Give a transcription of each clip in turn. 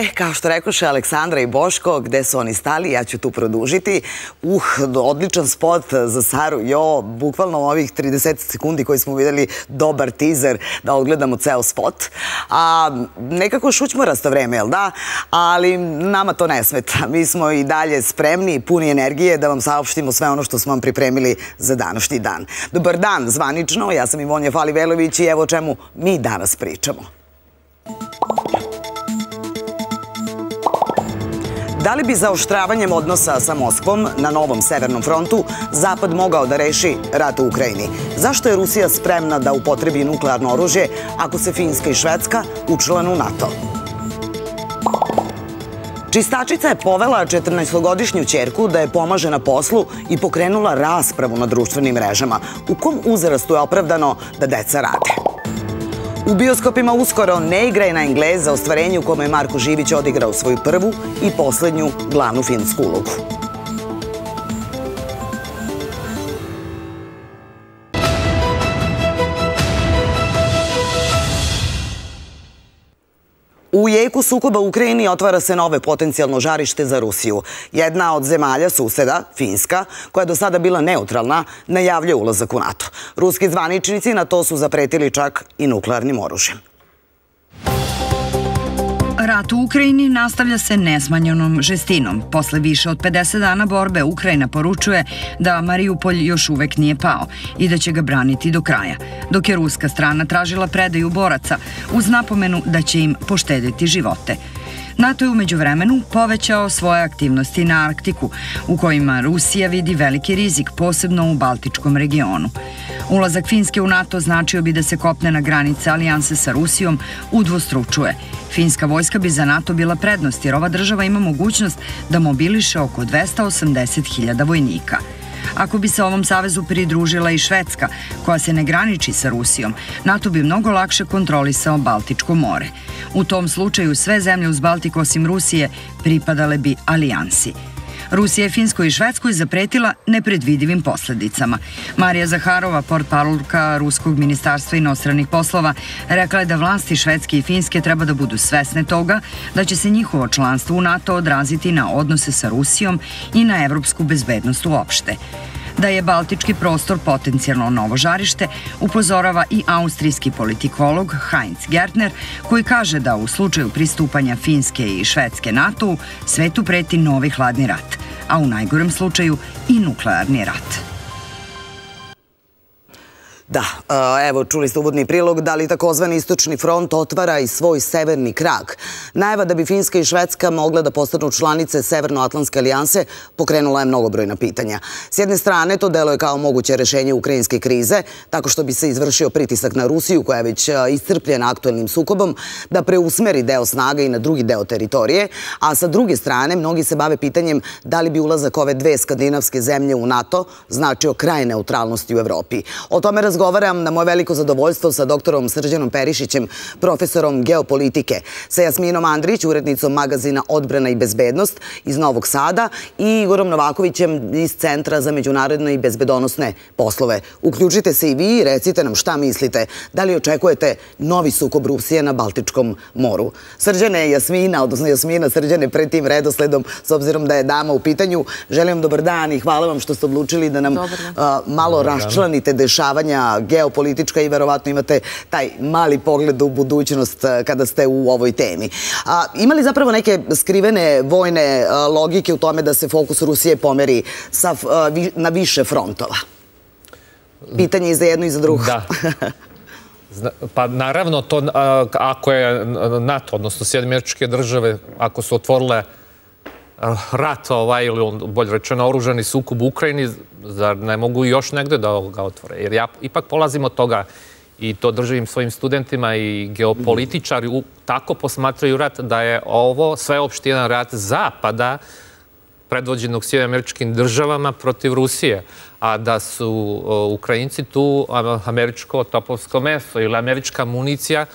E, kao što rekoše Aleksandra i Boško, gde su oni stali, ja ću tu produžiti. Uh, odličan spot za Saru. Jo, bukvalno ovih 30 sekundi koji smo videli, dobar teaser da odgledamo ceo spot. A nekako šućmo rasto vreme, jel da? Ali nama to ne smeta. Mi smo i dalje spremni i puni energije da vam saopštimo sve ono što smo vam pripremili za današnji dan. Dobar dan, zvanično. Ja sam Ivonja Falivelović i evo o čemu mi danas pričamo. Da li bi zaoštravanjem odnosa sa Moskvom na novom Severnom frontu Zapad mogao da reši rat u Ukrajini? Zašto je Rusija spremna da upotrebi nuklearno oružje ako se Finska i Švedska učlanu NATO? Čistačica je povela 14-godišnju čerku da je pomaže na poslu i pokrenula raspravu na društvenim mrežama. U kom uzrastu je opravdano da deca rade? U bioskopima uskoro ne igraj na Engleza za ostvarenje u kome je Marko Živić odigrao svoju prvu i poslednju glavnu filmsku ulogu. U jeku sukoba u Ukrajini otvara se nove potencijalno žarište za Rusiju. Jedna od zemalja suseda, Finska, koja je do sada bila neutralna, najavlja ulazak u NATO. Ruski zvaničnici na to su zapretili čak i nuklearnim oružjem. Rat u Ukrajini nastavlja se nesmanjenom žestinom. Posle više od 50 dana borbe Ukrajina poručuje da Mariupolj još uvek nije pao i da će ga braniti do kraja, dok je ruska strana tražila predaju boraca uz napomenu da će im poštediti živote. NATO je umeđu vremenu povećao svoje aktivnosti na Arktiku, u kojima Rusija vidi veliki rizik, posebno u Baltičkom regionu. Ulazak Finske u NATO značio bi da se kopnena granica alijanse sa Rusijom udvostručuje. Finska vojska bi za NATO bila prednost jer ova država ima mogućnost da mobiliše oko 280.000 vojnika. Ako bi se ovom savezu pridružila i Švedska, koja se ne graniči sa Rusijom, NATO bi mnogo lakše kontrolisao Baltičko more. U tom slučaju sve zemlje uz Baltik osim Rusije pripadale bi alijansi. Rusija je Finskoj i Švedskoj zapretila nepredvidivim posledicama. Marija Zaharova, portparolka Ruskog ministarstva inostranih poslova, rekla je da vlasti Švedske i Finske treba da budu svesne toga da će se njihovo članstvo u NATO odraziti na odnose sa Rusijom i na evropsku bezbednost uopšte. Da je baltički prostor potencijalno novo žarište, upozorava i austrijski politikolog Heinz Gertner, koji kaže da u slučaju pristupanja Finske i Švedske NATO-u svetu preti novi hladni rat, a u najgorem slučaju i nuklearni rat. Da, evo, čuli ste uvodni prilog, da li takozvani istočni front otvara i svoj severni krak. Najeva da bi Finska i Švedska mogla da postanu članice Severnoatlantske alijanse pokrenula je mnogobrojna pitanja. S jedne strane, to delo je kao moguće rešenje ukrajinske krize, tako što bi se izvršio pritisak na Rusiju, koja je već iscrpljena aktuelnim sukobom, da preusmeri deo snaga i na drugi deo teritorije, a sa druge strane, mnogi se bave pitanjem da li bi ulazak ove dve skandinavske zemlje u NATO značio kraj neutralnosti u Evropi. O tome razgovaramo razgovaram na moje veliko zadovoljstvo sa doktorom Srđanom Perišićem, profesorom geopolitike, sa Jasminom Andrić, urednicom magazina Odbrana i bezbednost iz Novog Sada i Igorom Novakovićem iz Centra za međunarodne i bezbedonosne poslove. Uključite se i vi i recite nam šta mislite. Da li očekujete novi sukob Rusije na Baltičkom moru? Srđane Jasmina, odnosno Jasmina Srđane pred tim redosledom, s obzirom da je dama u pitanju, želim dobar dan i hvala vam što ste odlučili da nam malo raščlanite dešavanja geopolitička i verovatno imate taj mali pogled u budućnost eh, kada ste u ovoj temi. Ima li zapravo neke skrivene vojne eh, logike u tome da se fokus Rusije pomeri eh, na više frontova? Pitanje i za jedno i za drugo. Da. Pa naravno, ako je NATO, odnosno Sjedinjeničke države, ako su otvorile rat ovaj, ili bolje rečeno oružani sukup u Ukrajini, zar ne mogu još negde da ga otvore? Jer ja ipak polazim od toga i to držim svojim studentima i geopolitičari tako posmatraju rat da je ovo sveopšti jedan rat zapada predvođenog Sjedem američkim državama protiv Rusije, a da su Ukrajinci tu američko topovsko meso ili američka municija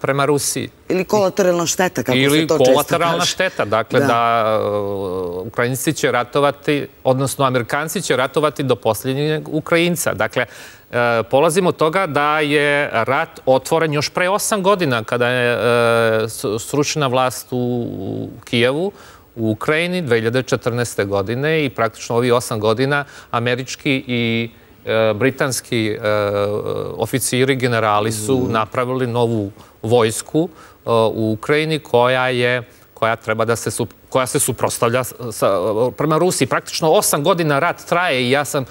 prema Rusiji. Ili kolateralna šteta, kako se to često kaže. Ili kolateralna šteta, dakle da uh, Ukrajinci će ratovati, odnosno Amerikanci će ratovati do posljednjeg Ukrajinca. Dakle, e, polazimo od toga da je rat otvoren još pre osam godina kada je e, sručena vlast u Kijevu, u Ukrajini 2014. godine i praktično ovih osam godina američki i britanski oficiri, generali su napravili novu vojsku u Ukrajini koja je koja treba da se, koja se suprostavlja sa, prema Rusiji. Praktično osam godina rat traje i ja sam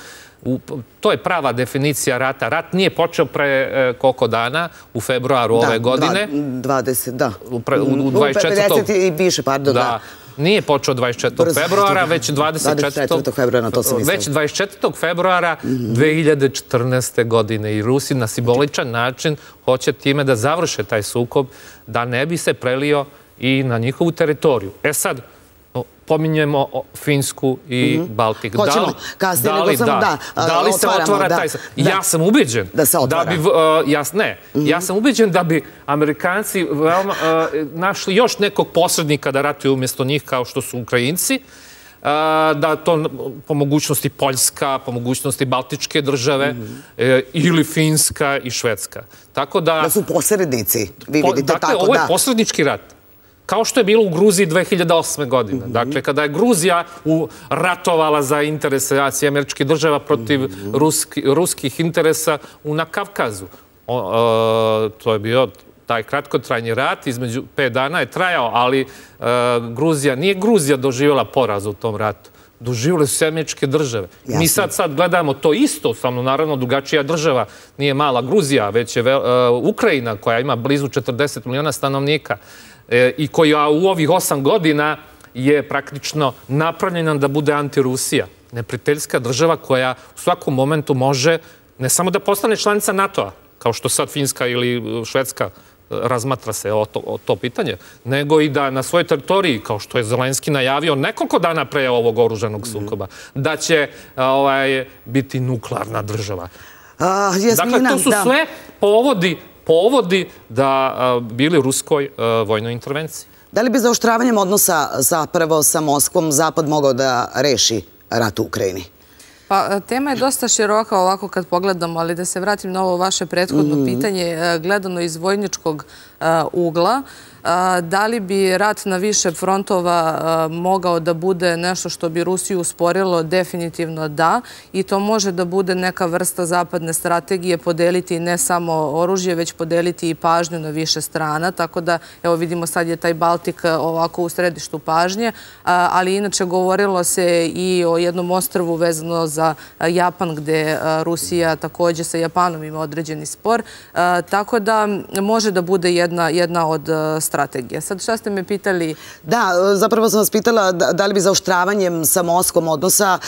U, to je prava definicija rata. Rat nije počeo pre e, koliko dana, u februaru da, ove godine. Da, 20, da. U, pre, u, u 24. U 50 i više, pardon, da. da. Nije počeo 24. Brzo, februara, već 24. 24. februara, to sam Već 24. februara mm -hmm. 2014. godine i Rusi na simboličan način hoće time da završe taj sukob, da ne bi se prelio i na njihovu teritoriju. E sad, pominjemo Finsku i mhm. Baltik. Hoćemo, kasnije, nego sam da Da li se otvara taj... Ja sam ubeđen da se otvara. Ne, ja sam ubeđen da bi Amerikanci veoma našli još nekog posrednika da ratuju umjesto njih kao što su Ukrajinci, da to po mogućnosti Poljska, po mogućnosti Baltičke države mhm. e, ili Finska i Švedska. Tako da... Da su posrednici, vi vidite tako, da. Dakle, ovo je posrednički rat kao što je bilo u Gruziji 2008. godine. Mhm. Dakle, kada je Gruzija ratovala za interese Asije američke država protiv mhm. ruskih interesa na Kavkazu. To je bio taj kratkotrajni rat, između pet dana je trajao, ali e, Gruzija, nije Gruzija doživjela poraz u tom ratu. Doživjeli su američke države. Mi sad sad gledamo to isto, samo naravno drugačija država, nije mala Gruzija, već je e, Ukrajina koja ima blizu 40 miliona stanovnika. E, i koja u ovih osam godina je praktično napravljena da bude antirusija. Neprijateljska država koja u svakom momentu može ne samo da postane članica NATO-a, kao što sad Finska ili Švedska e, razmatra se o to, o to pitanje, nego i da na svojoj teritoriji, kao što je Zelenski najavio nekoliko dana pre ovog oruženog sukoba, da će ovaj, biti nuklearna država. A, Jasmina, dakle, to su sve povodi povodi da bili u ruskoj vojnoj intervenciji. Da li bi za oštravanjem odnosa zapravo sa Moskvom Zapad mogao da reši rat u Ukrajini? Pa, tema je dosta široka ovako kad pogledamo, ali da se vratim na ovo vaše prethodno mhm. pitanje, gledano iz vojničkog ugla, Da li bi rat na više frontova mogao da bude nešto što bi Rusiju usporilo? Definitivno da. I to može da bude neka vrsta zapadne strategije, podeliti ne samo oružje, već podeliti i pažnju na više strana. Tako da, evo vidimo sad je taj Baltik ovako u središtu pažnje. Ali inače govorilo se i o jednom ostrvu vezano za Japan, gde Rusija također sa Japanom ima određeni spor. Tako da može da bude jedna od strategije strategija. Sad šta ste me pitali? Da, zapravo sam vas pitala da li bi zaoštravanjem sa Moskom odnosa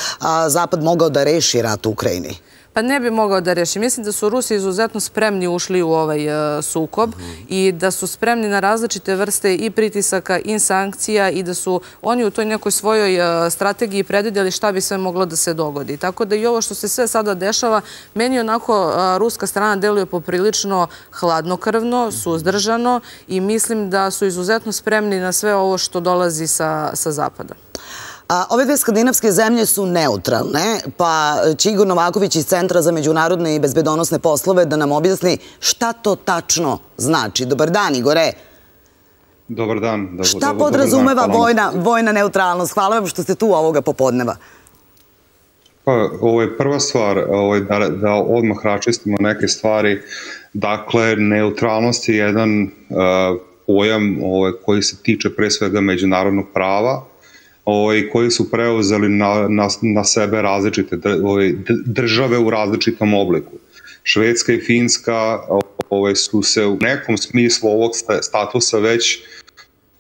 Zapad mogao da reši rat u Ukrajini? Pa ne bi mogao da reši. Mislim da su Rusi izuzetno spremni ušli u ovaj e, sukob i da su spremni na različite vrste i pritisaka i sankcija i da su oni u toj nekoj svojoj e, strategiji predvidjeli šta bi sve moglo da se dogodi. Tako da i ovo što se sve sada dešava, meni onako e, ruska strana deluje poprilično hladnokrvno, suzdržano i mislim da su izuzetno spremni na sve ovo što dolazi sa zapada. Ove dve skandinavske zemlje su neutralne, pa će Igor Novaković iz Centra za međunarodne i bezbedonosne poslove da nam objasni šta to tačno znači. Dobar dan, Igore. Dobar dan. Šta podrazumeva vojna neutralnost? Hvala vam što ste tu ovoga popodneva. Pa, ovo je prva stvar, da odmah račistimo neke stvari. Dakle, neutralnost je jedan pojam koji se tiče pre svega međunarodnog prava, ovaj, koji su preuzeli na, na, na sebe različite ovaj, države u različitom obliku. Švedska i Finska ovaj, su se u nekom smislu ovog statusa već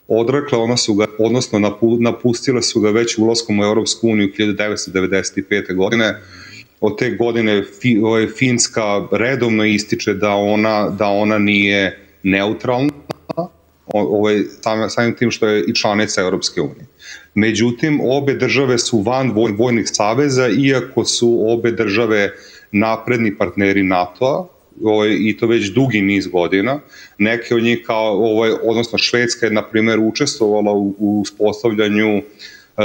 odrekle, ona su ga, odnosno napustile su ga već ulazkom u Europsku uniju 1995. godine. Od te godine ovaj, Finska redovno ističe da ona, da ona nije neutralna, ovaj, samim tim što je i članica Europske unije. Međutim, obe države su van vojnih saveza, iako su obe države napredni partneri NATO-a, ovaj, i to već dugi niz godina. Neke od njih, kao, ovaj, odnosno Švedska je, na primjer, učestvovala u, u spostavljanju e,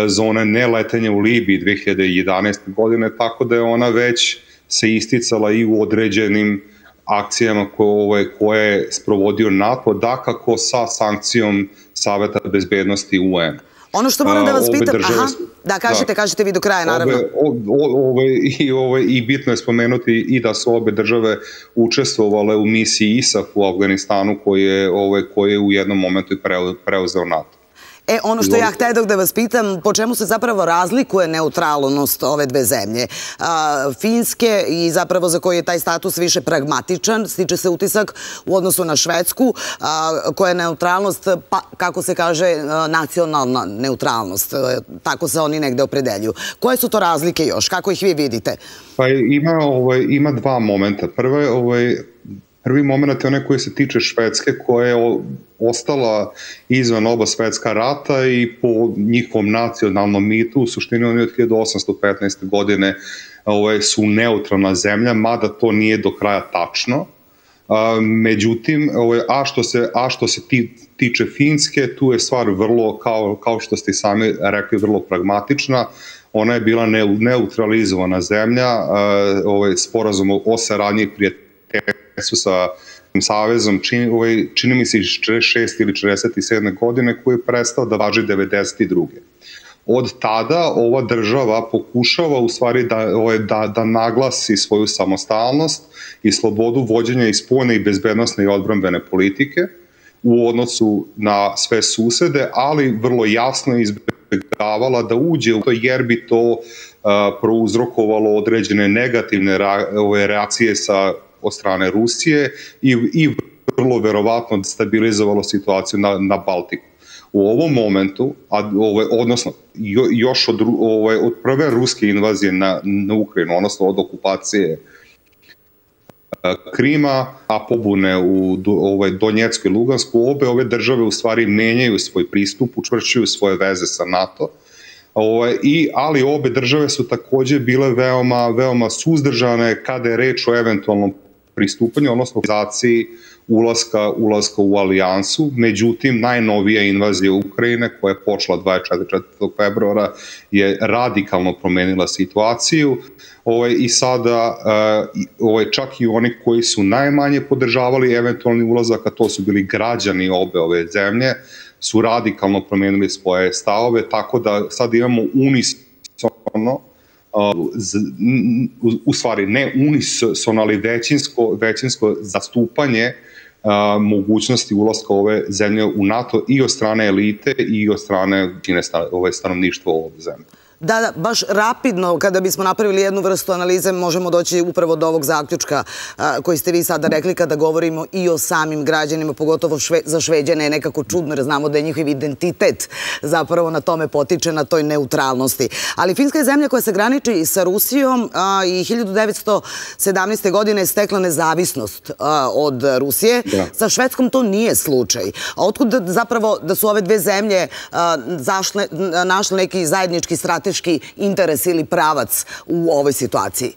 zone neletenja u Libiji 2011. godine, tako da je ona već se isticala i u određenim akcijama koje, ovaj, koje je sprovodio NATO, dakako sa sankcijom Saveta bezbednosti UN. Ono što moram da vas pitam, aha, da, kažete, kažete vi do kraja, naravno. Ove, i, ove, I bitno je spomenuti i da su obe države učestvovale u misiji ISAF u Afganistanu koje je, ove, koje je u jednom momentu preuzeo NATO. E, ono što ja htedog da vas pitam, po čemu se zapravo razlikuje neutralnost ove dve zemlje? Finske i zapravo za koji je taj status više pragmatičan, stiče se utisak u odnosu na Švedsku, koja je neutralnost, pa, kako se kaže, nacionalna neutralnost. E, tako se oni negde opredelju. Koje su to razlike još? Kako ih vi vidite? Pa ima, ovaj, ima dva momenta. Prvo je ovaj, Prvi moment je onaj koji se tiče Švedske, koja je ostala izvan oba svetska rata i po njihovom nacionalnom mitu, u suštini oni od 1815. godine ovaj, su neutralna zemlja, mada to nije do kraja tačno. Međutim, ovaj, a što se, a što se ti, tiče Finske, tu je stvar vrlo, kao, kao što ste sami rekli, vrlo pragmatična. Ona je bila neutralizovana zemlja, ovaj, sporazum o saradnji prijateljstva su sa Savezom, čini, ovaj, čini mi se iz 46. ili 47. godine koji je prestao da važi 92. Od tada ova država pokušava u stvari da, ovaj, da, da naglasi svoju samostalnost i slobodu vođenja i i bezbednostne i odbrambene politike u odnosu na sve susede, ali vrlo jasno izbjegavala da uđe u to jer bi to uh, prouzrokovalo određene negativne ove reakcije sa od strane Rusije i, i vrlo verovatno stabilizovalo situaciju na, na Baltiku. U ovom momentu, a, ovaj, odnosno još od, ovaj, od prve ruske invazije na, na Ukrajinu, odnosno od okupacije e, Krima, a pobune u ovaj, Donjecku i Lugansku, obe ove države u stvari menjaju svoj pristup, učvršćuju svoje veze sa NATO, Ovaj, i, ali obe države su takođe bile veoma, veoma suzdržane kada je reč o eventualnom pristupanju, odnosno organizaciji ulaska, ulaska u alijansu. Međutim, najnovija invazija Ukrajine, koja je počela 24. februara, je radikalno promenila situaciju ovaj, i sada eh, ovaj, čak i oni koji su najmanje podržavali eventualni ulazak, a to su bili građani obe ove zemlje, su radikalno promenili svoje stavove, tako da sad imamo unisono u stvari ne unison, ali većinsko, većinsko zastupanje mogućnosti ulaska ove zemlje u NATO i od strane elite i od strane ove stanovništvo ove zemlje. Da, baš rapidno, kada bismo napravili jednu vrstu analize, možemo doći upravo do ovog zaključka koji ste vi sada rekli kada govorimo i o samim građanima, pogotovo za šveđane je nekako čudno jer znamo da je njihov identitet zapravo na tome potiče, na toj neutralnosti. Ali Finska je zemlja koja se graniči sa Rusijom i 1917. godine je stekla nezavisnost od Rusije. Sa Švedskom to nije slučaj. A otkud zapravo da su ove dve zemlje našle neki zajednički strateški strateški interes ili pravac u ovoj situaciji?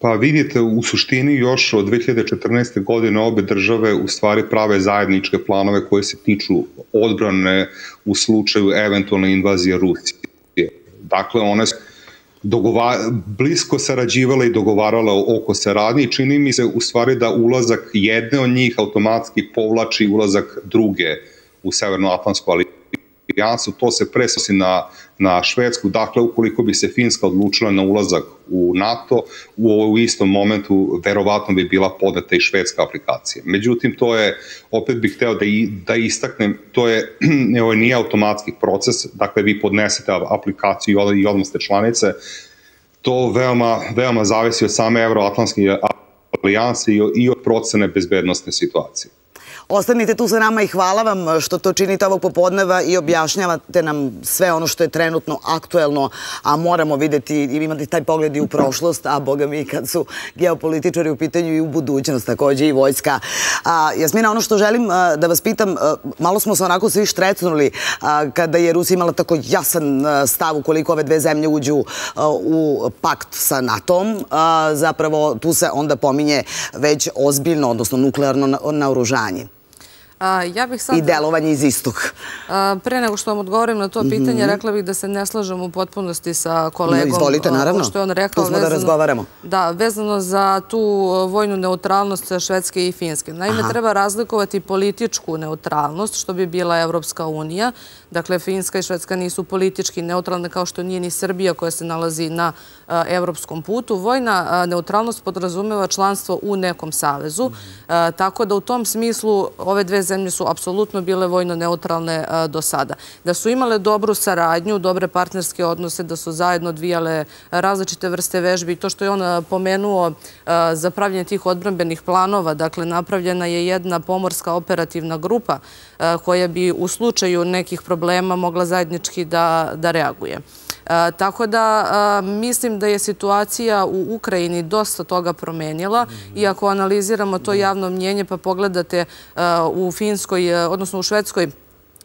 Pa vidite, u suštini još od 2014. godine obe države u stvari prave zajedničke planove koje se tiču odbrane u slučaju eventualne invazije Rusije. Dakle, one su dogova, blisko sarađivale i dogovarale oko saradnje i čini mi se u stvari da ulazak jedne od njih automatski povlači ulazak druge u Severnoatlantsku alijansu. To se presosi na na Švedsku. Dakle, ukoliko bi se Finska odlučila na ulazak u NATO, u u istom momentu verovatno bi bila podata i švedska aplikacija. Međutim, to je, opet bih hteo da, i, da istaknem, to je, ovo nije automatski proces, dakle, vi podnesete aplikaciju i odmah ste članice, to veoma, veoma zavisi od same Euroatlantske alijanse i od procene bezbednostne situacije. Ostanite tu sa nama i hvala vam što to činite ovog popodneva i objašnjavate nam sve ono što je trenutno aktuelno, a moramo videti i imati taj pogled i u prošlost, a boga mi kad su geopolitičari u pitanju i u budućnost, takođe i vojska. Jasmina, ono što želim da vas pitam, malo smo se onako svi štrecnuli kada je Rusija imala tako jasan stav ukoliko ove dve zemlje uđu u pakt sa NATO-om. Zapravo tu se onda pominje već ozbiljno, odnosno nuklearno naoružanje. Ja bih sad... I delovanje iz istog. Pre nego što vam odgovorim na to pitanje, mhm. rekla bih da se ne slažem u potpunosti sa kolegom. Izvolite, naravno. Što je on rekao. Tu smo da razgovaramo. Da, vezano za tu vojnu neutralnost Švedske i Finske. Naime, treba razlikovati političku neutralnost, što bi bila Evropska unija. Dakle, Finska i Švedska nisu politički neutralne, kao što nije ni Srbija koja se nalazi na evropskom putu. Vojna neutralnost podrazumeva članstvo u nekom savezu. Tako da u tom smislu ove dve zemlje su apsolutno bile vojno neutralne do sada. Da su imale dobru saradnju, dobre partnerske odnose, da su zajedno odvijale različite vrste vežbi i to što je on pomenuo za pravljanje tih odbranbenih planova, dakle, napravljena je jedna pomorska operativna grupa E, koja bi u slučaju nekih problema mogla zajednički da reaguje. E, tako da e, mislim da je situacija u Ukrajini dosta toga promenila i ako analiziramo to javno mnjenje pa pogledate u Finskoj, odnosno u Švedskoj,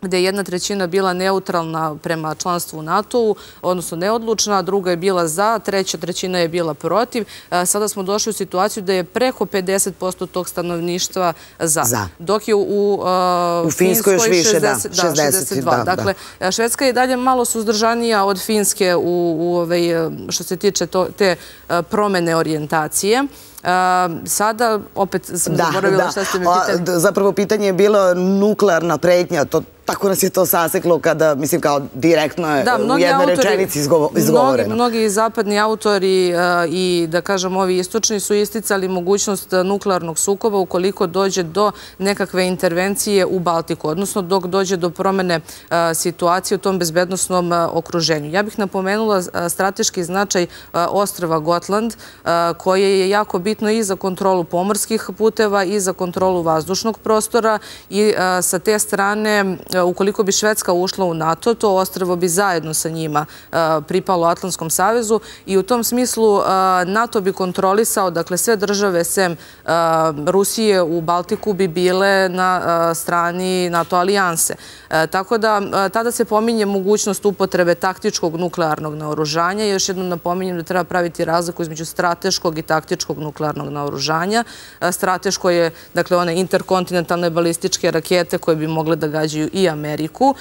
gde je jedna trećina bila neutralna prema članstvu u NATO-u, odnosno neodlučna, druga je bila za, treća trećina je bila protiv. Sada smo došli u situaciju da je preko 50% tog stanovništva za. Dok je u Finskoj još više, da, 62. Dakle, Švedska je dalje malo suzdržanija od Finske ovaj, što se tiče te promene orijentacije. Sada, opet sam zaboravila šta ste mi pitali. Zapravo, pitanje je bilo nuklearna pretnja, to tako nas je to saseklo kada, mislim, kao direktno je u jednoj rečenici izgovoreno. Mnogi zapadni autori e, i, da kažem, ovi istočni su isticali mogućnost nuklearnog sukoba ukoliko dođe do nekakve intervencije u Baltiku, odnosno dok dođe do promene e, situacije u tom bezbednostnom e, okruženju. Ja bih napomenula strateški značaj ostrava Gotland, koje je jako bitno i za kontrolu pomorskih puteva i za kontrolu vazdušnog prostora i e, sa te strane e, ukoliko bi Švedska ušla u NATO, to ostrvo bi zajedno sa njima e, pripalo Atlantskom savezu i u tom smislu NATO bi kontrolisao, dakle sve države sem Rusije u Baltiku bi bile na strani NATO alijanse. Tako da tada se pominje mogućnost upotrebe taktičkog nuklearnog naoružanja. Još jednom napominjem da treba praviti razliku između strateškog i taktičkog nuklearnog naoružanja. Strateško je, dakle, one interkontinentalne balističke rakete koje bi mogle da gađaju i Ameriku.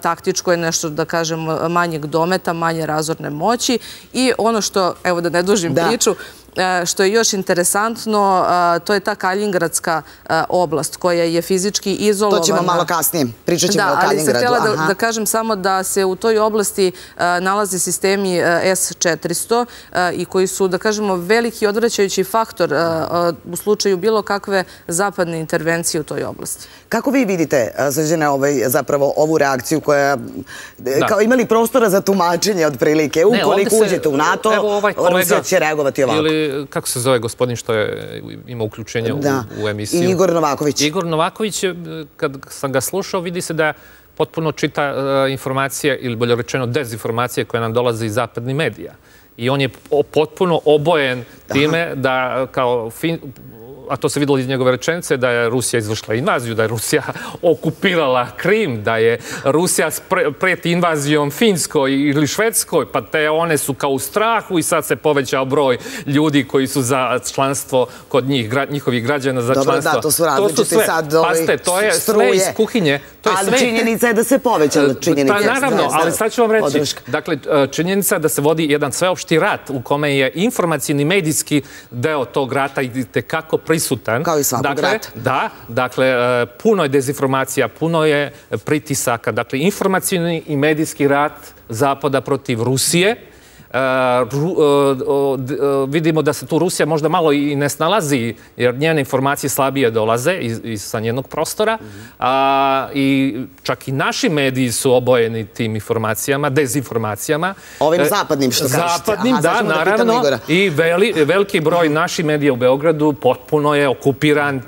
Taktičko je nešto, da kažem, manjeg dometa, manje razorne moći. I ono što, evo da ne dužim priču, E, što je još interesantno, e, to je ta Kaljingradska e, oblast koja je fizički izolovana. To ćemo malo kasnije, pričat ćemo o Kaljingradu. Da, ali sam htjela da kažem samo da se u toj oblasti nalaze sistemi S-400 i koji su, da kažemo, veliki odvraćajući faktor u slučaju bilo kakve zapadne intervencije u toj oblasti. Kako vi vidite, Srđene, ovaj, zapravo ovu reakciju koja kao imali prostora za tumačenje od prilike? Ukoliko uđete u NATO, ovaj Rusija će reagovati ovako kako se zove gospodin što je ima uključenje u emisiju? I Igor Novaković. Igor Novaković, kad sam ga slušao, vidi se da potpuno čita e, informacije, ili bolje rečeno dezinformacije koje nam dolaze iz zapadnih medija. I on je potpuno obojen time da kao a to se videlo iz njegove rečenice, da je Rusija izvršila invaziju, da je Rusija okupirala Krim, da je Rusija preti invazijom Finskoj ili Švedskoj, pa te one su kao u strahu i sad se povećao broj ljudi koji su za članstvo kod njih, njihovih građana za članstvo. Dobro, da, to su različiti sad ovaj Paste, to je sve iz kuhinje. Ali činjenica je da se povećala činjenica. Pa naravno, ali sad ću vam reći. Dakle, činjenica da se vodi jedan sveopšti rat u kome je informacijni medijski deo tog rata i tekako prisutan prisutan. Kao i svakog dakle, rata. Da, dakle, e, puno je dezinformacija, puno je pritisaka. Dakle, informacijni i medijski rat Zapada protiv Rusije, E, e, vidimo da se tu Rusija možda malo i ne snalazi, jer njene informacije slabije dolaze sa njenog prostora. I čak i naši mediji su obojeni tim informacijama, dezinformacijama. Ovim zapadnim što kažete. Zapadnim, da, naravno. I veliki broj naših medija u Beogradu potpuno je okupiran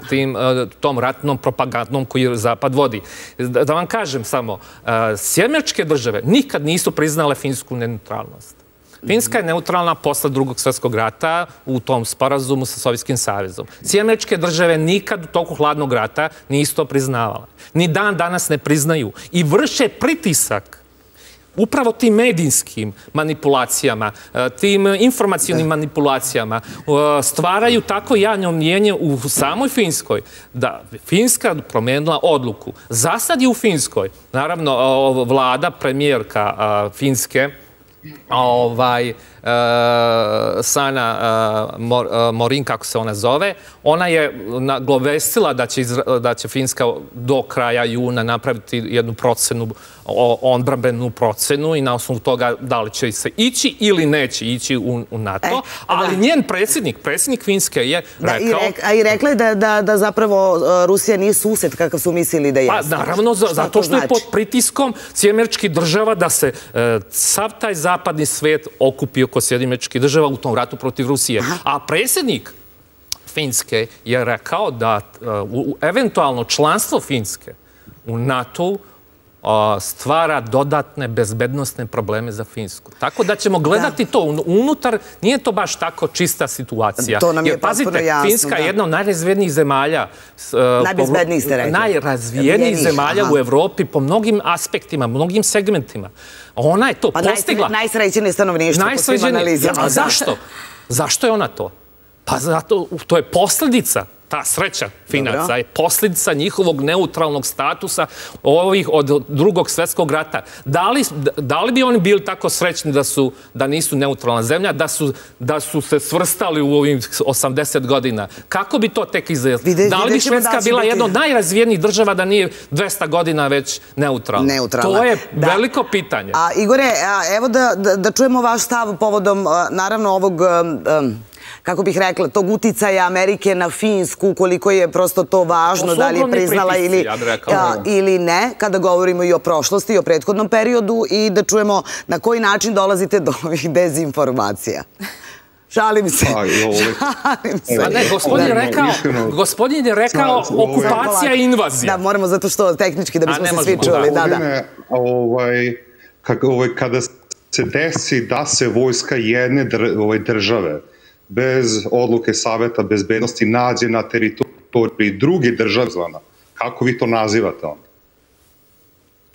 tom ratnom propagandnom koji Zapad vodi. Da vam kažem samo, Sjemečke države nikad nisu priznale finsku neutralnost. Finska je neutralna posle drugog svjetskog rata u tom sporazumu sa Sovjetskim savjezom. Sijemečke države nikad u toku hladnog rata nisu to priznavale. Ni dan danas ne priznaju. I vrše pritisak upravo tim medijskim manipulacijama, e, tim informacijonim manipulacijama e, stvaraju tako javno mnjenje u samoj Finskoj da Finska promenila odluku. Zasad je u Finskoj, naravno, vlada, premijerka Finske, ovaj, Eh, Sana eh, eh, Morin, kako se ona zove, ona je glovestila da će Finska do kraja juna napraviti jednu procenu, odbrambenu procenu i na osnovu toga da li će se ići ili neće ići u NATO. Ali njen predsjednik, predsjednik Finske je rekao... A i rekla je da zapravo Rusija nije sused kakav su mislili da je. Pa naravno, zato što je pod znači? pritiskom cijemerčkih država da se sav taj zapadni svet okupio oko Sjedimečkih država u tom ratu protiv Rusije. A predsjednik Finske je rekao da uh, eventualno članstvo Finske u NATO-u stvara dodatne bezbednostne probleme za Finsku. Tako da ćemo gledati to unutar, nije to baš tako čista situacija. To nam je potpuno jasno. Finska je jedna od najrazvijenijih zemalja. Uh, Najbezbednijih ste rekli. Najrazvijenijih zemalja u Evropi po mnogim aspektima, mnogim segmentima. Ona je to pa postigla. Najsrećenije stanovništvo po svim analizama. A zašto? Zašto je ona to? Pa zato, to je posljedica ta sreća Finaca je posljedica njihovog neutralnog statusa ovih od drugog svjetskog rata. Da li, da li bi oni bili tako srećni da su da nisu neutralna zemlja, da su, da su se svrstali u ovim 80 godina? Kako bi to tek izgledalo? Da li bi Švedska bila jedna od najrazvijenijih država da nije 200 godina već neutralna? neutralna. To je veliko pitanje. A Igore, a, evo da, da, da čujemo vaš stav povodom, naravno, ovog... Um, kako bih rekla, tog uticaja Amerike na Finsku, koliko je prosto to važno, da li je priznala ili ne, kada govorimo i o prošlosti i o prethodnom periodu i da čujemo na koji način dolazite do ovih dezinformacija. Šalim se. Šalim se. Ne, gospodin je rekao, gospodin je rekao okupacija i invazija. Da, moramo zato što tehnički da bismo se svi čuli. Da, da. Ovaj, ovaj, kada se desi da se vojska jedne ovaj, države bez odluke Saveta bezbednosti nađe na teritoriji druge državzvana. Kako vi to nazivate onda?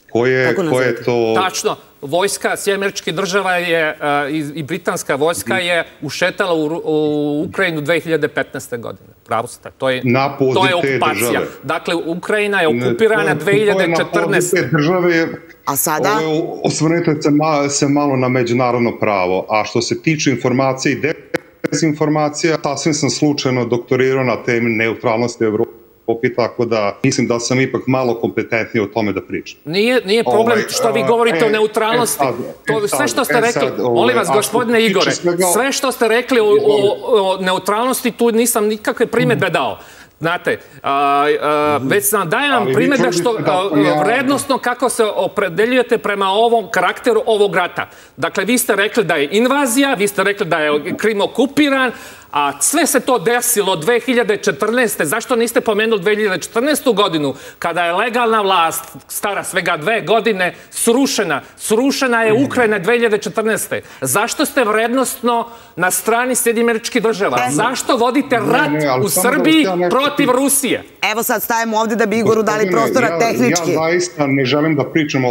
Koje, koje to... Tačno, vojska Sjemerčke država je, uh, i, britanska vojska je ušetala u, u Ukrajinu 2015. godine. Pravo ste, to je, na to je okupacija. Države. Dakle, Ukrajina je okupirana ne, to, 2014. To je na države, A sada? Osvrnite se, ma, se malo na međunarodno pravo. A što se tiče informacije i dezinformacija. Sasvim sam slučajno doktorirao na temi neutralnosti Evropi, tako da mislim da sam ipak malo kompetentniji o tome da pričam. Nije, nije problem ovaj, što vi govorite o e, neutralnosti. E, to, e, sve što ste rekli, ovaj, molim vas, gospodine Igore, sve što ste rekli o, o, neutralnosti, tu nisam nikakve primjedbe dao. Znate, već sam dajem vam primjedbe što vrednostno kako se opredeljujete prema ovom karakteru ovog rata. Dakle, vi ste rekli da je invazija, vi ste rekli da je Krim okupiran, a sve se to desilo 2014. Zašto niste pomenuli 2014. godinu, kada je legalna vlast, stara svega dve godine, srušena? Srušena je Ukrajina 2014. Zašto ste vrednostno na strani Sjedimeričkih država? Zašto vodite rat u Srbiji protiv Rusije? Evo sad stavimo ovdje da bi Igoru dali prostora tehnički. Ja zaista ne želim da pričam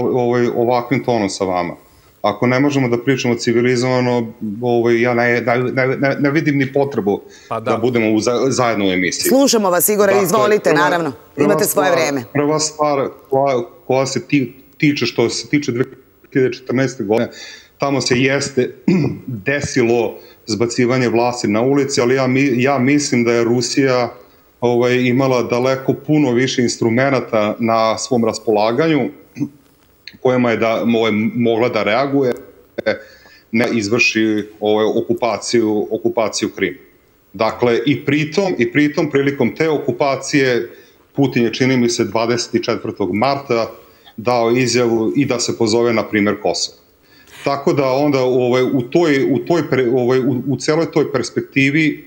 ovakvim tonom sa vama ako ne možemo da pričamo civilizovano, ovaj, ja ne, ne, ne, ne vidim ni potrebu pa da. da budemo u zajednoj emisiji. Slušamo vas, Igore, dakle, izvolite, prva, naravno. Imate svoje stvar, vreme. Prva stvar koja, koja se ti, tiče, što se tiče 2014. godine, tamo se jeste desilo zbacivanje vlasti na ulici, ali ja, ja mislim da je Rusija ovaj, imala daleko puno više instrumenta na svom raspolaganju, kojima je da ovaj, mogla da reaguje ne izvrši ovaj okupaciju okupaciju Krima. Dakle i pritom i pritom prilikom te okupacije Putin je čini mi se 24. marta dao izjavu i da se pozove na primjer Kosovo. Tako da onda ovaj u toj u toj ovaj u, u celoj toj perspektivi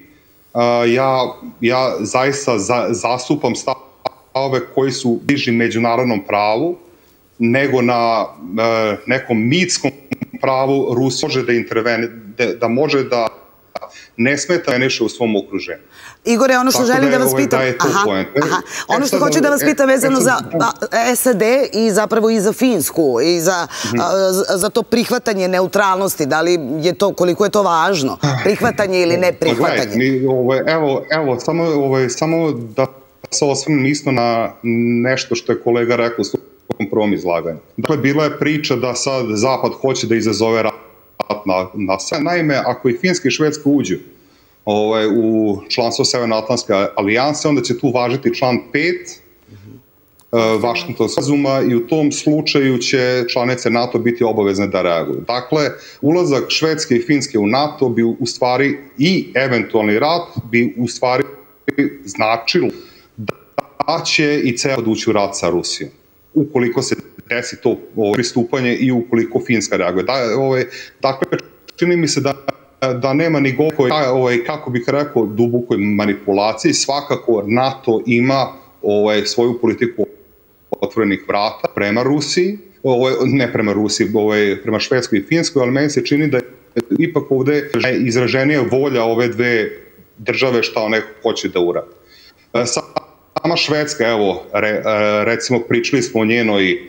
a, ja ja zaista za, zastupam stavove koji su bliži međunarodnom pravu nego na e, nekom mitskom pravu Rusija može da intervene, da može da ne smeta neše u svom okruženju. Igore, ono što želim da, vas ovaj, pitam... Ono što hoću da vas pitam vezano za SAD i zapravo i za Finsku i za mhm. to prihvatanje neutralnosti, da li je to, koliko je to važno? Prihvatanje ili ne prihvatanje? Evo, samo da se osvrnem isto na nešto što je kolega rekao u svom prvom izlaganju. Dakle, bila je priča da sad Zapad hoće da izazove rat na na sve. Naime, ako i Finjska i Švedska uđu ovaj, u članstvo Severnoatlantske alijanse, onda će tu važiti član 5 uh, eh, Vašington sazuma i u tom slučaju će članice NATO biti obavezne da reaguju. Dakle, ulazak Švedske i Finske u NATO bi u stvari i eventualni rat bi u stvari značilo da će i ceo ući u rat sa Rusijom. Ukoliko se desi to ovo, pristupanje i ukoliko Finska reaguje. Da, ovaj, dakle, čini mi se da da nema ni govor ovaj, kako bih rekao, dubokoj manipulaciji. Svakako NATO ima ovaj, svoju politiku otvorenih vrata prema Rusiji, ovaj, ne prema Rusiji, ovaj, prema Švedskoj i Finskoj, ali meni se čini da je ipak ovde izraženija volja ove dve države šta one hoće da urade. E, sama Švedska, evo, re, e, recimo pričali smo o njenoj e,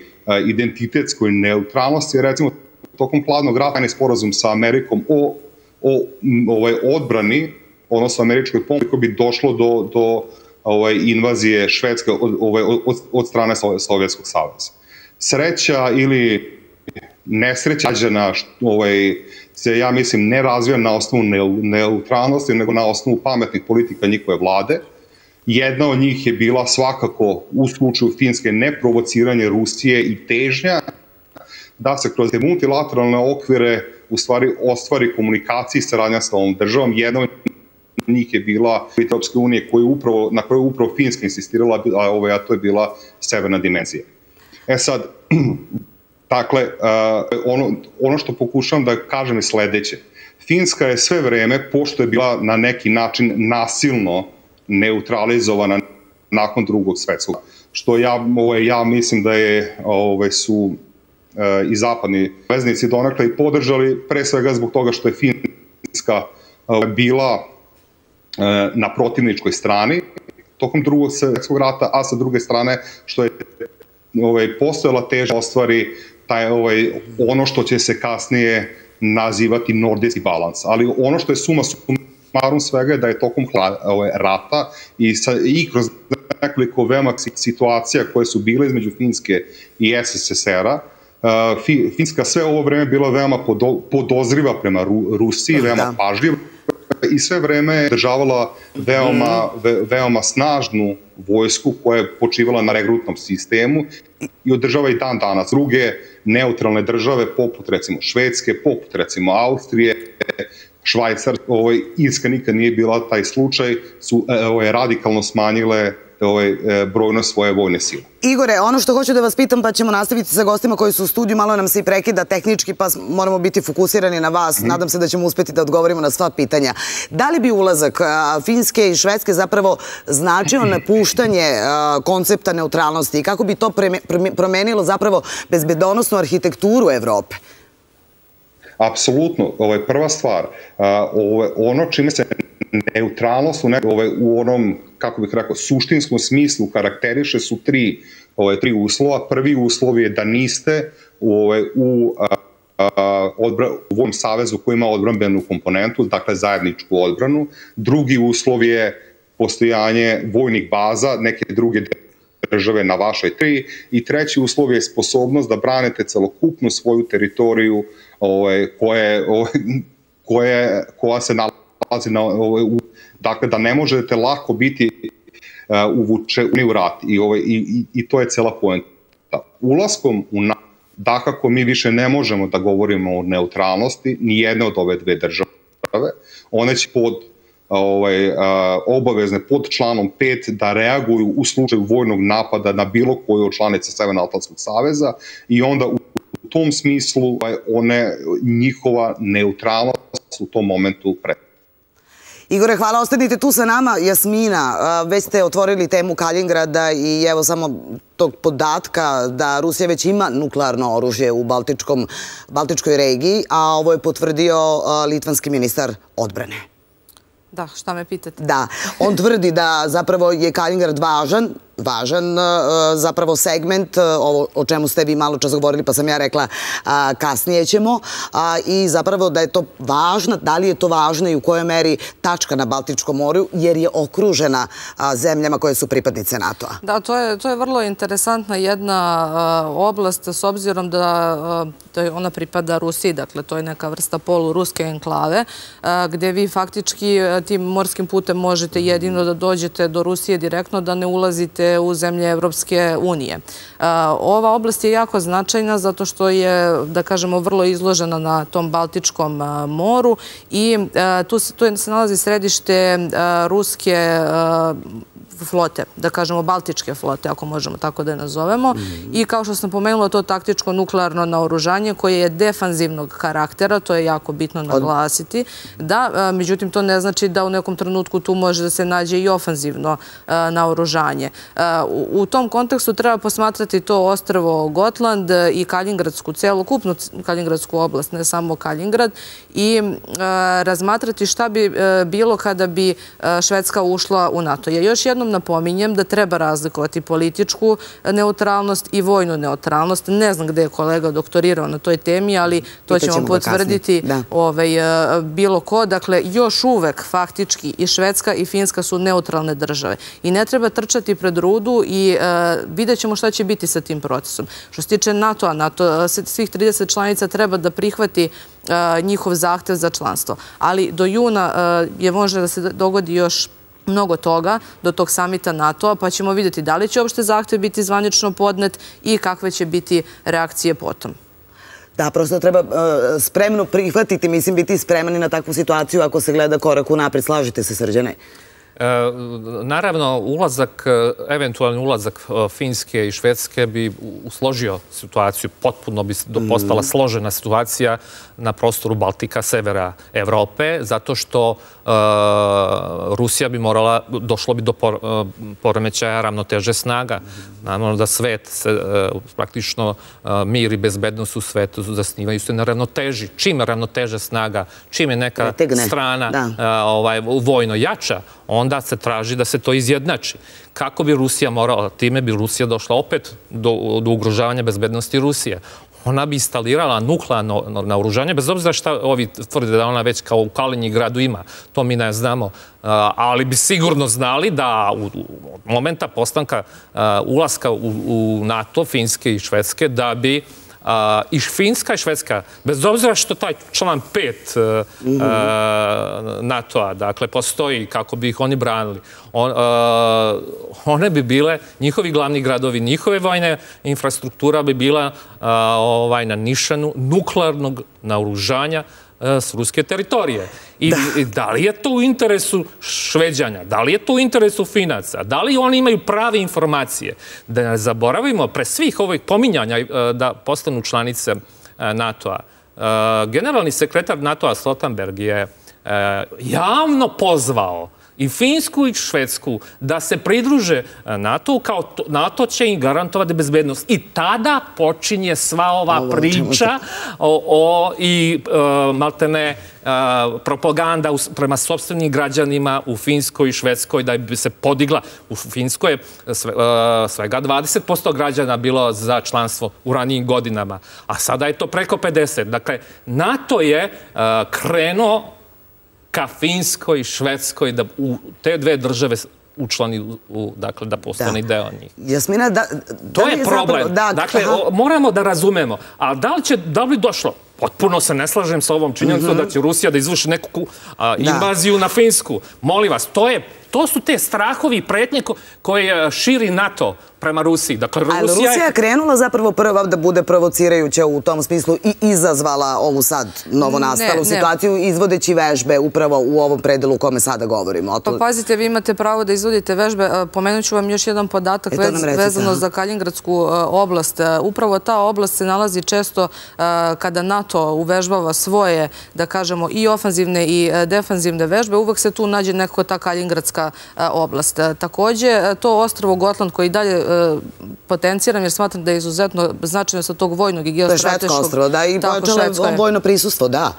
identitetskoj neutralnosti, recimo tokom hladnog rata je sporazum sa Amerikom o, o ovaj, odbrani, odnosno američkoj pomoći, koji bi došlo do, do ovaj, invazije Švedske od, ovaj, od, od strane Sovjetskog saveza. Sreća ili nesreća građana ovaj, se, ja mislim, ne razvija na osnovu neutralnosti, nego na osnovu pametnih politika njihove vlade, Jedna od njih je bila svakako u slučaju Finske neprovociranje Rusije i težnja da se kroz te multilateralne okvire u stvari ostvari komunikacija i saradnja sa ovom državom. Jedna od njih je bila Evropske unije koju upravo, na kojoj upravo Finska insistirala, a, ovaj, a to je bila severna dimenzija. E sad, dakle, eh, ono, ono što pokušavam da kažem je sledeće. Finska je sve vreme, pošto je bila na neki način nasilno neutralizovana nakon drugog svetskog. Što ja, ovaj, ja mislim da je ovaj, su e, i zapadni veznici donakle i podržali, pre svega zbog toga što je Finska e, bila e, na protivničkoj strani tokom drugog svetskog rata, a sa druge strane što je ovaj, postojala teža ostvari taj, ovaj, ono što će se kasnije nazivati nordijski balans. Ali ono što je suma suma marom svega je da je tokom ovaj, rata i, sa, i kroz nekoliko veoma situacija koje su bile između Finske i SSSR-a, uh, Finska sve ovo vreme bila veoma podozriva prema Ru, Rusiji, da. veoma pažljiva i sve vreme je državala veoma, mhm. ve, veoma snažnu vojsku koja je počivala na regrutnom sistemu i održava i dan danas. Druge neutralne države, poput recimo Švedske, poput recimo Austrije, Švajcar, ovaj, Irska nikad nije bila taj slučaj, su e, ovaj, radikalno smanjile ovaj, e, brojno svoje vojne sile. Igore, ono što hoću da vas pitam, pa ćemo nastaviti sa gostima koji su u studiju, malo nam se i prekida tehnički, pa moramo biti fokusirani na vas. Mhm. Nadam se da ćemo uspeti da odgovorimo na sva pitanja. Da li bi ulazak Finske i Švedske zapravo značio napuštanje koncepta neutralnosti i kako bi to promenilo zapravo bezbedonosnu arhitekturu Evrope? Apsolutno, ovo je prva stvar. Ovo ono čime se neutralnost u, ne, ovaj, u onom, kako bih rekao, suštinskom smislu karakteriše su tri, ovaj, tri uslova. Prvi uslov je da niste ovaj, u odbra, u Vojnom savezu koji ima odbranbenu komponentu, dakle zajedničku odbranu. Drugi uslov je postojanje vojnih baza, neke druge države na vašoj tri. I treći uslov je sposobnost da branite celokupnu svoju teritoriju ovaj, koje, ovaj, koje, koja se nalazi na, ovaj, u, dakle da ne možete lako biti eh, uh, uvučeni u rat i, ovaj, i, i, i to je cela poenta. Ulaskom u NATO, dakako mi više ne možemo da govorimo o neutralnosti ni jedne od ove dve države. One će pod ovaj, eh, obavezne pod članom 5 da reaguju u slučaju vojnog napada na bilo koju od članice Severnoatlantskog saveza i onda u tom smislu one, njihova neutralnost u tom momentu pre. Igore, hvala, ostanite tu sa nama. Jasmina, već ste otvorili temu Kalingrada i evo samo tog podatka da Rusija već ima nuklearno oružje u Baltičkom, Baltičkoj regiji, a ovo je potvrdio litvanski ministar odbrane. Da, šta me pitate? Da, on tvrdi da zapravo je Kaliningrad važan, važan e, zapravo segment, e, ovo o čemu ste vi malo čas govorili, pa sam ja rekla e, kasnije ćemo, i zapravo da je to važna, da li je to važno i u kojoj meri tačka na Baltičkom moru, jer je okružena zemljama koje su pripadnice NATO-a. Da, to je vrlo interesantna jedna oblast, s obzirom da ona pripada Rusiji, dakle to je neka vrsta poluruske enklave, gde vi faktički tim morskim putem možete jedino da dođete do Rusije direktno, da ne ulazite u zemlje Evropske unije. E, ova oblast je jako značajna zato što je, da kažemo, vrlo izložena na tom Baltičkom e, moru i e, tu se nalazi središte ruske flote, da kažemo baltičke flote, ako možemo tako da je nazovemo. I kao što sam pomenula, to taktičko nuklearno naoružanje koje je defanzivnog karaktera, to je jako bitno naglasiti. Da, međutim, to ne znači da u nekom trenutku tu može da se nađe i ofanzivno naoružanje. U tom kontekstu treba posmatrati to ostravo Gotland i Kalingradsku, celokupnu Kalingradsku oblast, ne samo Kalingrad, i razmatrati šta bi bilo kada bi Švedska ušla u NATO. Ja još jednom napominjem da treba razlikovati političku neutralnost i vojnu neutralnost. Ne znam gde je kolega doktorirao na toj temi, ali to ćemo potvrditi ovaj, e, bilo ko. Dakle, još uvek faktički i Švedska i Finska su neutralne države. I ne treba trčati pred rudu i e, vidjet ćemo šta će biti sa tim procesom. Što se tiče NATO-a, NATO, svih 30 članica treba da prihvati njihov zahtev za članstvo. Ali do juna je možda da se dogodi još mnogo toga do tog samita NATO-a, pa ćemo vidjeti da li će uopšte zahtjev biti zvanično podnet i kakve će biti reakcije potom. Da, prosto treba e, spremno prihvatiti, mislim, biti spremani na takvu situaciju ako se gleda korak u napred. Slažite se, Srđane? E, naravno, ulazak, e, eventualni ulazak Finske i Švedske bi usložio situaciju, potpuno bi postala složena situacija na prostoru Baltika, severa Evrope, zato što Rusija bi morala, došlo bi do e, poremećaja ravnoteže snaga. Naravno da svet, e, praktično mir i bezbednost u svetu zasnivaju se na ravnoteži. Čim je ravnoteža snaga, čim je neka strana ovaj, vojno jača, onda se traži da se to izjednači. Kako bi Rusija morala, time bi Rusija došla opet do ugrožavanja bezbednosti Rusije ona bi instalirala nuklearno naoružanje, bez obzira šta ovi tvrde da ona već kao u Kalinji gradu ima, to mi ne znamo, ali bi sigurno znali da u momenta postanka ulaska u NATO, Finske i Švedske, da bi i Finska i Švedska, bez obzira što taj član 5 mhm. NATO-a, dakle, postoji kako bi ih oni branili, one bi bile, njihovi glavni gradovi, njihove vojne infrastruktura bi bila ovaj, na nišanu nuklearnog naoružanja s ruske teritorije. I da li je to u interesu šveđanja? Da li je to u interesu finaca? Da li oni imaju prave informacije? Da ne zaboravimo pre svih ovih pominjanja da postanu članice NATO-a. Generalni sekretar NATO-a Stoltenberg je javno pozvao i Finsku i Švedsku da se pridruže e, NATO, kao NATO će im garantovati bezbednost. I tada počinje sva ova priča i e, maltene e, propaganda prema sobstvenim građanima u Finskoj i Švedskoj da bi se podigla. U Finskoj je svega 20% građana bilo za članstvo u ranijim godinama, a sada je to preko 50%. Dakle, NATO je krenuo ka Finskoj i Švedskoj, da u te dve države učlani, dakle, da postane deo njih. Jasmina, da... To je problem. Dakle, moramo da razumemo. A da li će, da li došlo? Potpuno se ne slažem sa ovom činjenicom da će Rusija da izvuši neku invaziju na Finsku. Molim vas, to je To su te strahovi i pretnje koje širi NATO prema Rusiji. Dakle, Rusija je krenula zapravo prva da bude provocirajuća u tom smislu i izazvala ovu sad novo nastalu situaciju izvodeći vežbe upravo u ovom predelu u kome sada govorimo. Pa pazite, vi imate pravo da izvodite vežbe. E, pomenut ću vam još jedan podatak e, vezano za Kalingradsku e, oblast. Upravo ta oblast se nalazi često kada NATO uvežbava svoje, da kažemo, i ofanzivne i defanzivne vežbe. Uvek se tu nađe neko ta Kalingradska oblast. Također, to ostrovo Gotland koji dalje potenciram jer smatram da je izuzetno značajno sa tog vojnog i geostrateškog... To je Švedsko ostrovo, da, i pojačalo vojno prisustvo, da.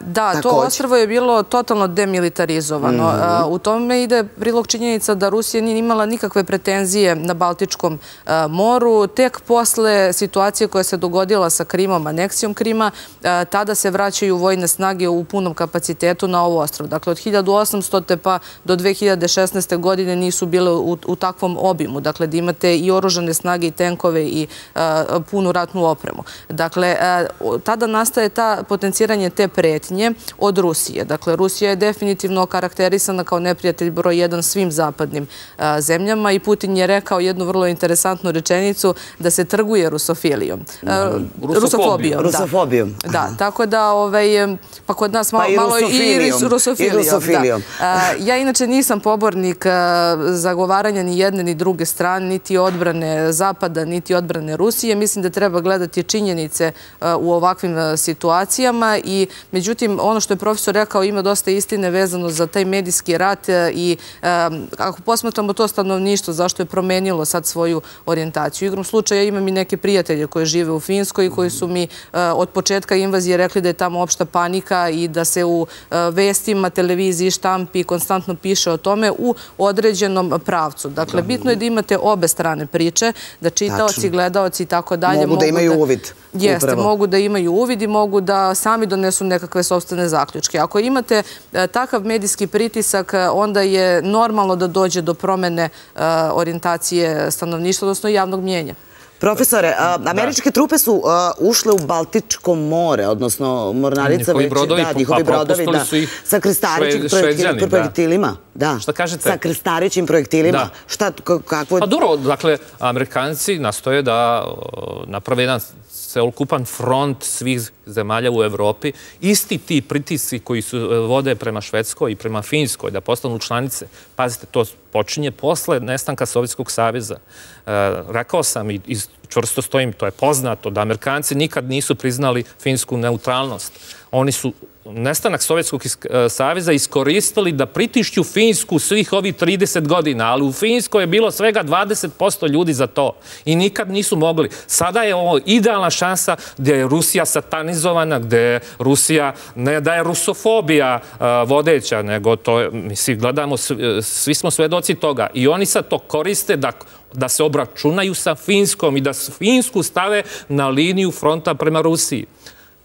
Da, to ostrovo je bilo totalno demilitarizovano. Mhm. U tome ide prilog činjenica da Rusija nije imala nikakve pretenzije na Baltičkom moru. Tek posle situacije koja se dogodila sa Krimom, aneksijom Krima, tada se vraćaju vojne snage u punom kapacitetu na ovo ostrovo. Dakle, od 1800. pa do 2016. godine nisu bile u takvom obimu. Dakle, da imate i oružane snage i tenkove i punu ratnu opremu. Dakle, tada nastaje ta potencijiranje te pretnje od Rusije. Dakle, Rusija je definitivno karakterisana kao neprijatelj broj jedan svim zapadnim zemljama i Putin je rekao jednu vrlo interesantnu rečenicu da se trguje rusofilijom. Rusofobijom. Rusofobijom. Da, tako da, ovaj, pa kod nas malo i rusofilijom. Ja inače nisam pobornik zagovaranja ni jedne ni druge strane, niti odbrane Zapada, niti odbrane Rusije. Mislim da treba gledati činjenice u ovakvim situacijama i međutim, ono što je profesor rekao ima dosta istine vezano za taj medijski rat i ako posmetlamo to stanovništvo, zašto je promenilo sad svoju orijentaciju. Igrom slučaja imam i neke prijatelje koje žive u Finskoj koji su mi od početka invazije rekli da je tamo opšta panika i da se u vestima, televiziji, štampi konstantno piše o tome u određenom pravcu. Dakle, bitno je da imate obe strane priče, da čitaoci, gledaoci i tako dalje mogu da imaju uvid. Jeste, mogu da imaju uvid i mogu da sami donesu nekakve sobstvene zaključke. Ako imate e, takav medijski pritisak, e, onda je normalno da dođe do promene e, orijentacije stanovništva, odnosno javnog mjenja. Profesore, američke trupe su ušle u Baltičko more, odnosno mornarica već... Njihovi brodovi, da. Sa krestarićim projektilima. Šta kažete? Sa krestarićim projektilima. Šta. Pa dobro, dakle, amerikanci nastoje da naprave jedan celokupan front svih zemalja u Evropi, isti ti pritisci koji su e, vode prema Švedskoj i prema Finskoj da postanu članice, pazite, to počinje posle nestanka Sovjetskog savjeza. E, rekao sam i čvrsto stojim, to je poznato, da Amerikanci nikad nisu priznali finsku neutralnost. Oni su nestanak Sovjetskog e, saveza savjeza iskoristili da pritišću Finsku svih ovih 30 godina, ali u Finskoj je bilo svega 20% ljudi za to i nikad nisu mogli. Sada je ovo idealna šansa gdje je Rusija satanizovana, gdje je Rusija, ne da je rusofobija e, vodeća, nego to, mi svi gledamo, svi e, smo svedoci toga i oni sad to koriste da da se obračunaju sa Finskom i da Finsku stave na liniju fronta prema Rusiji.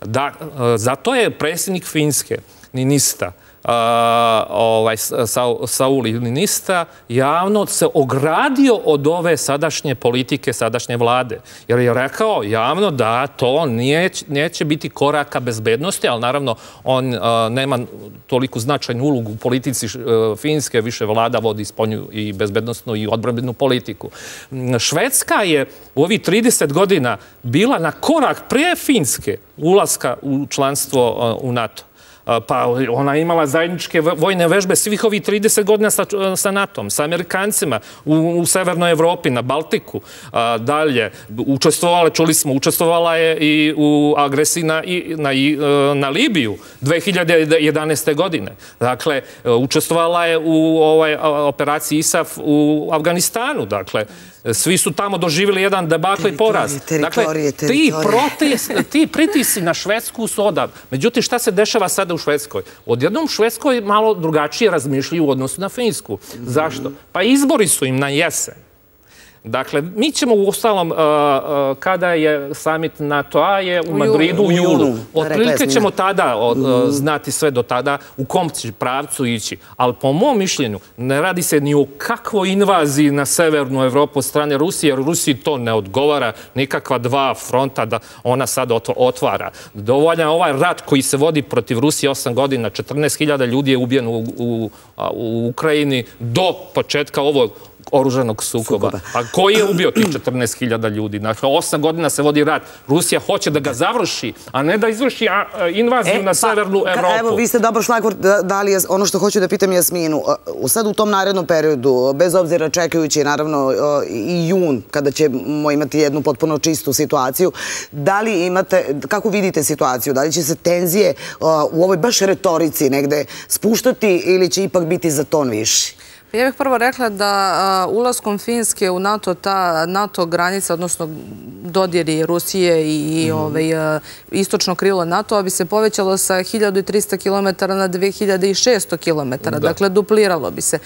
Da, e, zato je predsjednik Finske, Ninista, ovaj, Sauli Ninista javno se ogradio od ove sadašnje politike, sadašnje vlade. Jer je rekao javno da to nije, neće biti koraka bezbednosti, ali naravno on nema toliko značajnu ulogu u politici e, Finske, više vlada vodi sponju i bezbednostnu i odbrambenu politiku. Švedska je u ovih 30 godina bila na korak prije Finske ulaska u članstvo u NATO pa ona je imala zajedničke vojne vežbe svih ovih 30 godina sa NATO-om, sa Amerikancima u Severnoj Evropi, na Baltiku, A, dalje. Učestvovala, čuli smo, učestvovala je i u agresiji na e, Libiju 2011. godine. Dakle, e, učestvovala je u ovaj, operaciji ISAF u Afganistanu. Dakle, svi su tamo doživjeli jedan debakl i poraz. Dakle, ti pritisi na Švedsku su odav. Međutim, šta se dešava sada u Švedskoj? Odjednom Švedskoj malo drugačije razmišljaju u odnosu na Finsku. Zašto? Pa izbori su im na jesen. Dakle, mi ćemo u ostalom, uh, uh, kada je summit NATO-a je u Madridu u julu. Otprilike ćemo tada uh, znati sve do tada u kom će pravcu ići. Ali po mom mišljenju ne radi se ni o kakvoj invaziji na severnu Evropu od strane Rusije, jer Rusiji to ne odgovara nikakva dva fronta da ona sad otvara. Dovoljan ovaj rat koji se vodi protiv Rusije 8 godina, 14.000 ljudi je ubijen u Ukrajini do početka ovog oruženog sukoba. A koji je ubio tih 14.000 ljudi? Dakle, osam godina se vodi rat. Rusija hoće da ga završi, a ne da izvrši invaziju e, na pa, severnu Evropu. Evo, vi ste dobro šlagvor dali ono što hoću da pitam Jasminu. Sad u tom narednom periodu, bez obzira čekajući naravno i jun, kada ćemo imati jednu potpuno čistu situaciju, da li imate, kako vidite situaciju? Da li će se tenzije u ovoj baš retorici negde spuštati ili će ipak biti za ton viši? Ja bih prvo rekla da ulaskom Finske u NATO, ta NATO granica, odnosno dodjeri Rusije i mhm. ovaj, istočno krilo NATO, bi se povećalo sa 1300 km na 2600 km. Dakle, dupliralo bi se.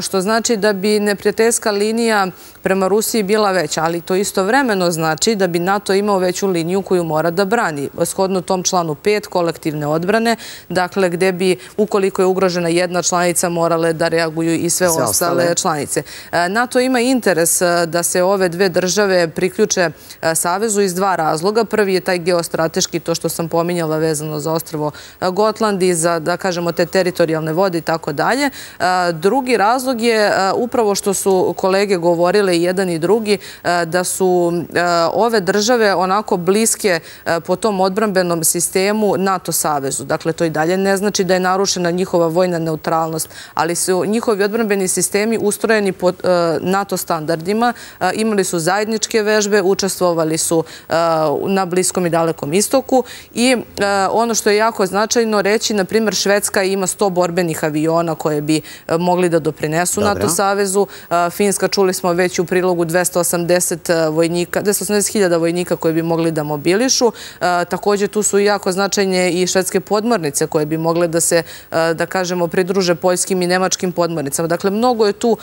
Što znači da bi neprijateljska linija prema Rusiji bila veća, ali to isto vremeno znači da bi NATO imao veću liniju koju mora da brani. Shodno tom članu 5 kolektivne odbrane, dakle, gde bi, ukoliko je ugrožena jedna članica, morale da reaguju i sve ostale članice. E, NATO ima interes e, da se ove dve države priključe e, Savezu iz dva razloga. Prvi je taj geostrateški, to što sam pominjala vezano za ostrovo Gotland i za, da kažemo, te teritorijalne vode i tako dalje. Drugi razlog je upravo što su kolege govorile i jedan i drugi, da su ove države onako bliske po tom odbranbenom sistemu NATO Savezu. Dakle, to i dalje ne znači da je narušena njihova vojna neutralnost, ali su njihovi odbranbeni sistemi ustrojeni po e, NATO standardima, e, imali su zajedničke vežbe, učestvovali su e, na Bliskom i Dalekom istoku i ono što je jako značajno reći, na primjer, Švedska ima 100 borbenih aviona koje bi mogli da doprinesu NATO Savezu. Finska, čuli smo već u prilogu 280 vojnika, 280.000 vojnika koje bi mogli da mobilišu. Također tu su jako značajne i švedske podmornice koje bi mogle da se, da kažemo, pridruže poljskim i nemačkim podmornicama. Dakle, mnogo je tu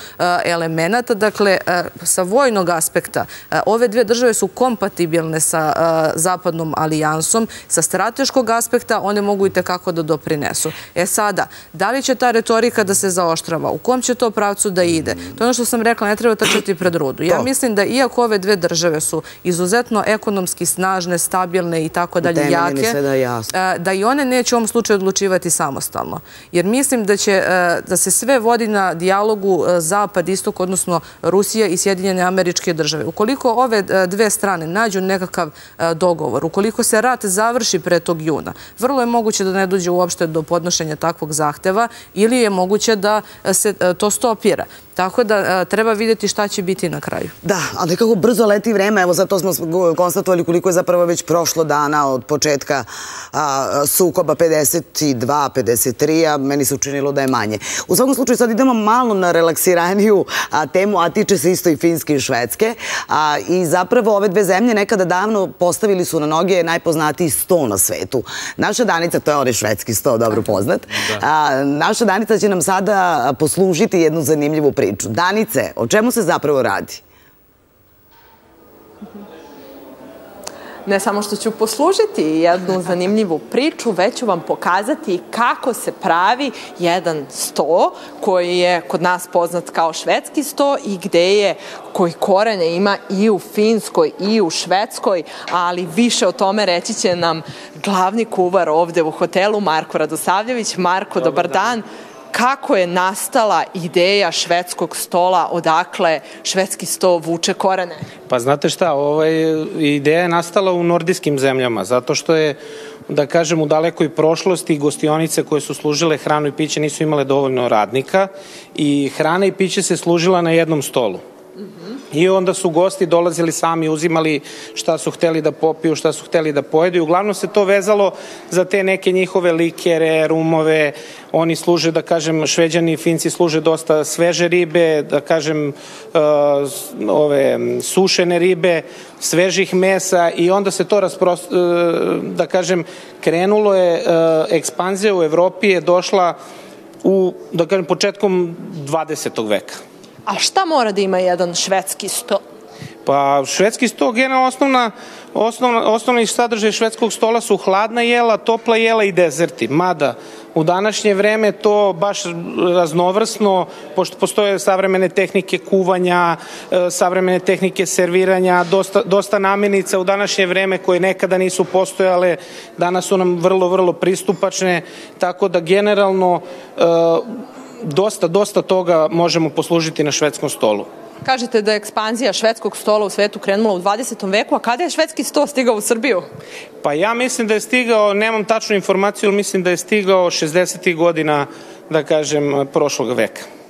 elemenata. Dakle, sa vojnog aspekta, ove dve države su kompatibilne sa zapadnom alijansom. Sa strateškog aspekta, one mogu i tekako da doprinesu. E sada, da li će ta retorika da se zaoštrava? U kom će to pravcu da ide? To je ono što sam rekla, ne treba trčati pred rudu. Ja mislim da iako ove dve države su izuzetno ekonomski snažne, stabilne i tako dalje jake, da i one neće u ovom slučaju odlučivati samostalno. Jer mislim da se sve vodi na dijalogu e, Zapad-Istok, odnosno Rusija i Sjedinjene američke države. Ukoliko ove e, dve strane nađu nekakav e, dogovor, ukoliko se rat završi pre tog juna, vrlo je moguće da ne dođe uopšte do podnošenja takvog zahteva ili je moguće da se to stopira. Tako da e, treba vidjeti šta će biti na kraju. Da, ali nekako brzo leti vreme. Evo zato smo konstatovali koliko je zapravo već prošlo dana od početka sukoba 52, 53, a meni se učinilo da je manje. U svakom slučaju sad idemo malo na relaksiraniju temu, a tiče se isto i Finske i Švedske. I zapravo ove dve zemlje nekada davno postavili su na noge najpoznatiji sto na svetu. Naša Danica, to je onaj švedski sto, dobro poznat. Naša Danica će nam sada poslužiti jednu zanimljivu priču. Danice, o čemu se zapravo radi? Ne samo što ću poslužiti jednu zanimljivu priču, već ću vam pokazati kako se pravi jedan sto koji je kod nas poznat kao švedski sto i gde je, koji korene ima i u Finskoj i u Švedskoj, ali više o tome reći će nam glavni kuvar ovde u hotelu, Marko Radosavljević. Marko, dobar dan kako je nastala ideja švedskog stola, odakle švedski sto vuče korene? Pa znate šta, ovaj, ideja je nastala u nordijskim zemljama, zato što je, da kažem, u dalekoj prošlosti gostionice koje su služile hranu i piće nisu imale dovoljno radnika i hrana i piće se služila na jednom stolu. I onda su gosti dolazili sami, uzimali šta su hteli da popiju, šta su hteli da pojedu i uglavnom se to vezalo za te neke njihove likere, rumove, oni služe, da kažem, šveđani i finci služe dosta sveže ribe, da kažem, uh, ove sušene ribe, svežih mesa i onda se to raspros, uh, e, da kažem, krenulo je, uh, ekspanzija u Evropi je došla u, da kažem, početkom 20. veka. A šta mora da ima jedan švedski sto? Pa švedski sto, generalno osnovna, osnovna, osnovni sadržaj švedskog stola su hladna jela, topla jela i dezerti. Mada u današnje vreme to baš raznovrsno, pošto postoje savremene tehnike kuvanja, e, savremene tehnike serviranja, dosta, dosta namirnica u današnje vreme koje nekada nisu postojale, danas su nam vrlo, vrlo pristupačne, tako da generalno e, dosta, dosta toga možemo poslužiti na švedskom stolu. Kažete da je ekspanzija švedskog stola u svetu krenula u 20. veku, a kada je švedski sto stigao u Srbiju? Pa ja mislim da je stigao, nemam tačnu informaciju, ali mislim da je stigao 60. godina, da kažem, prošlog veka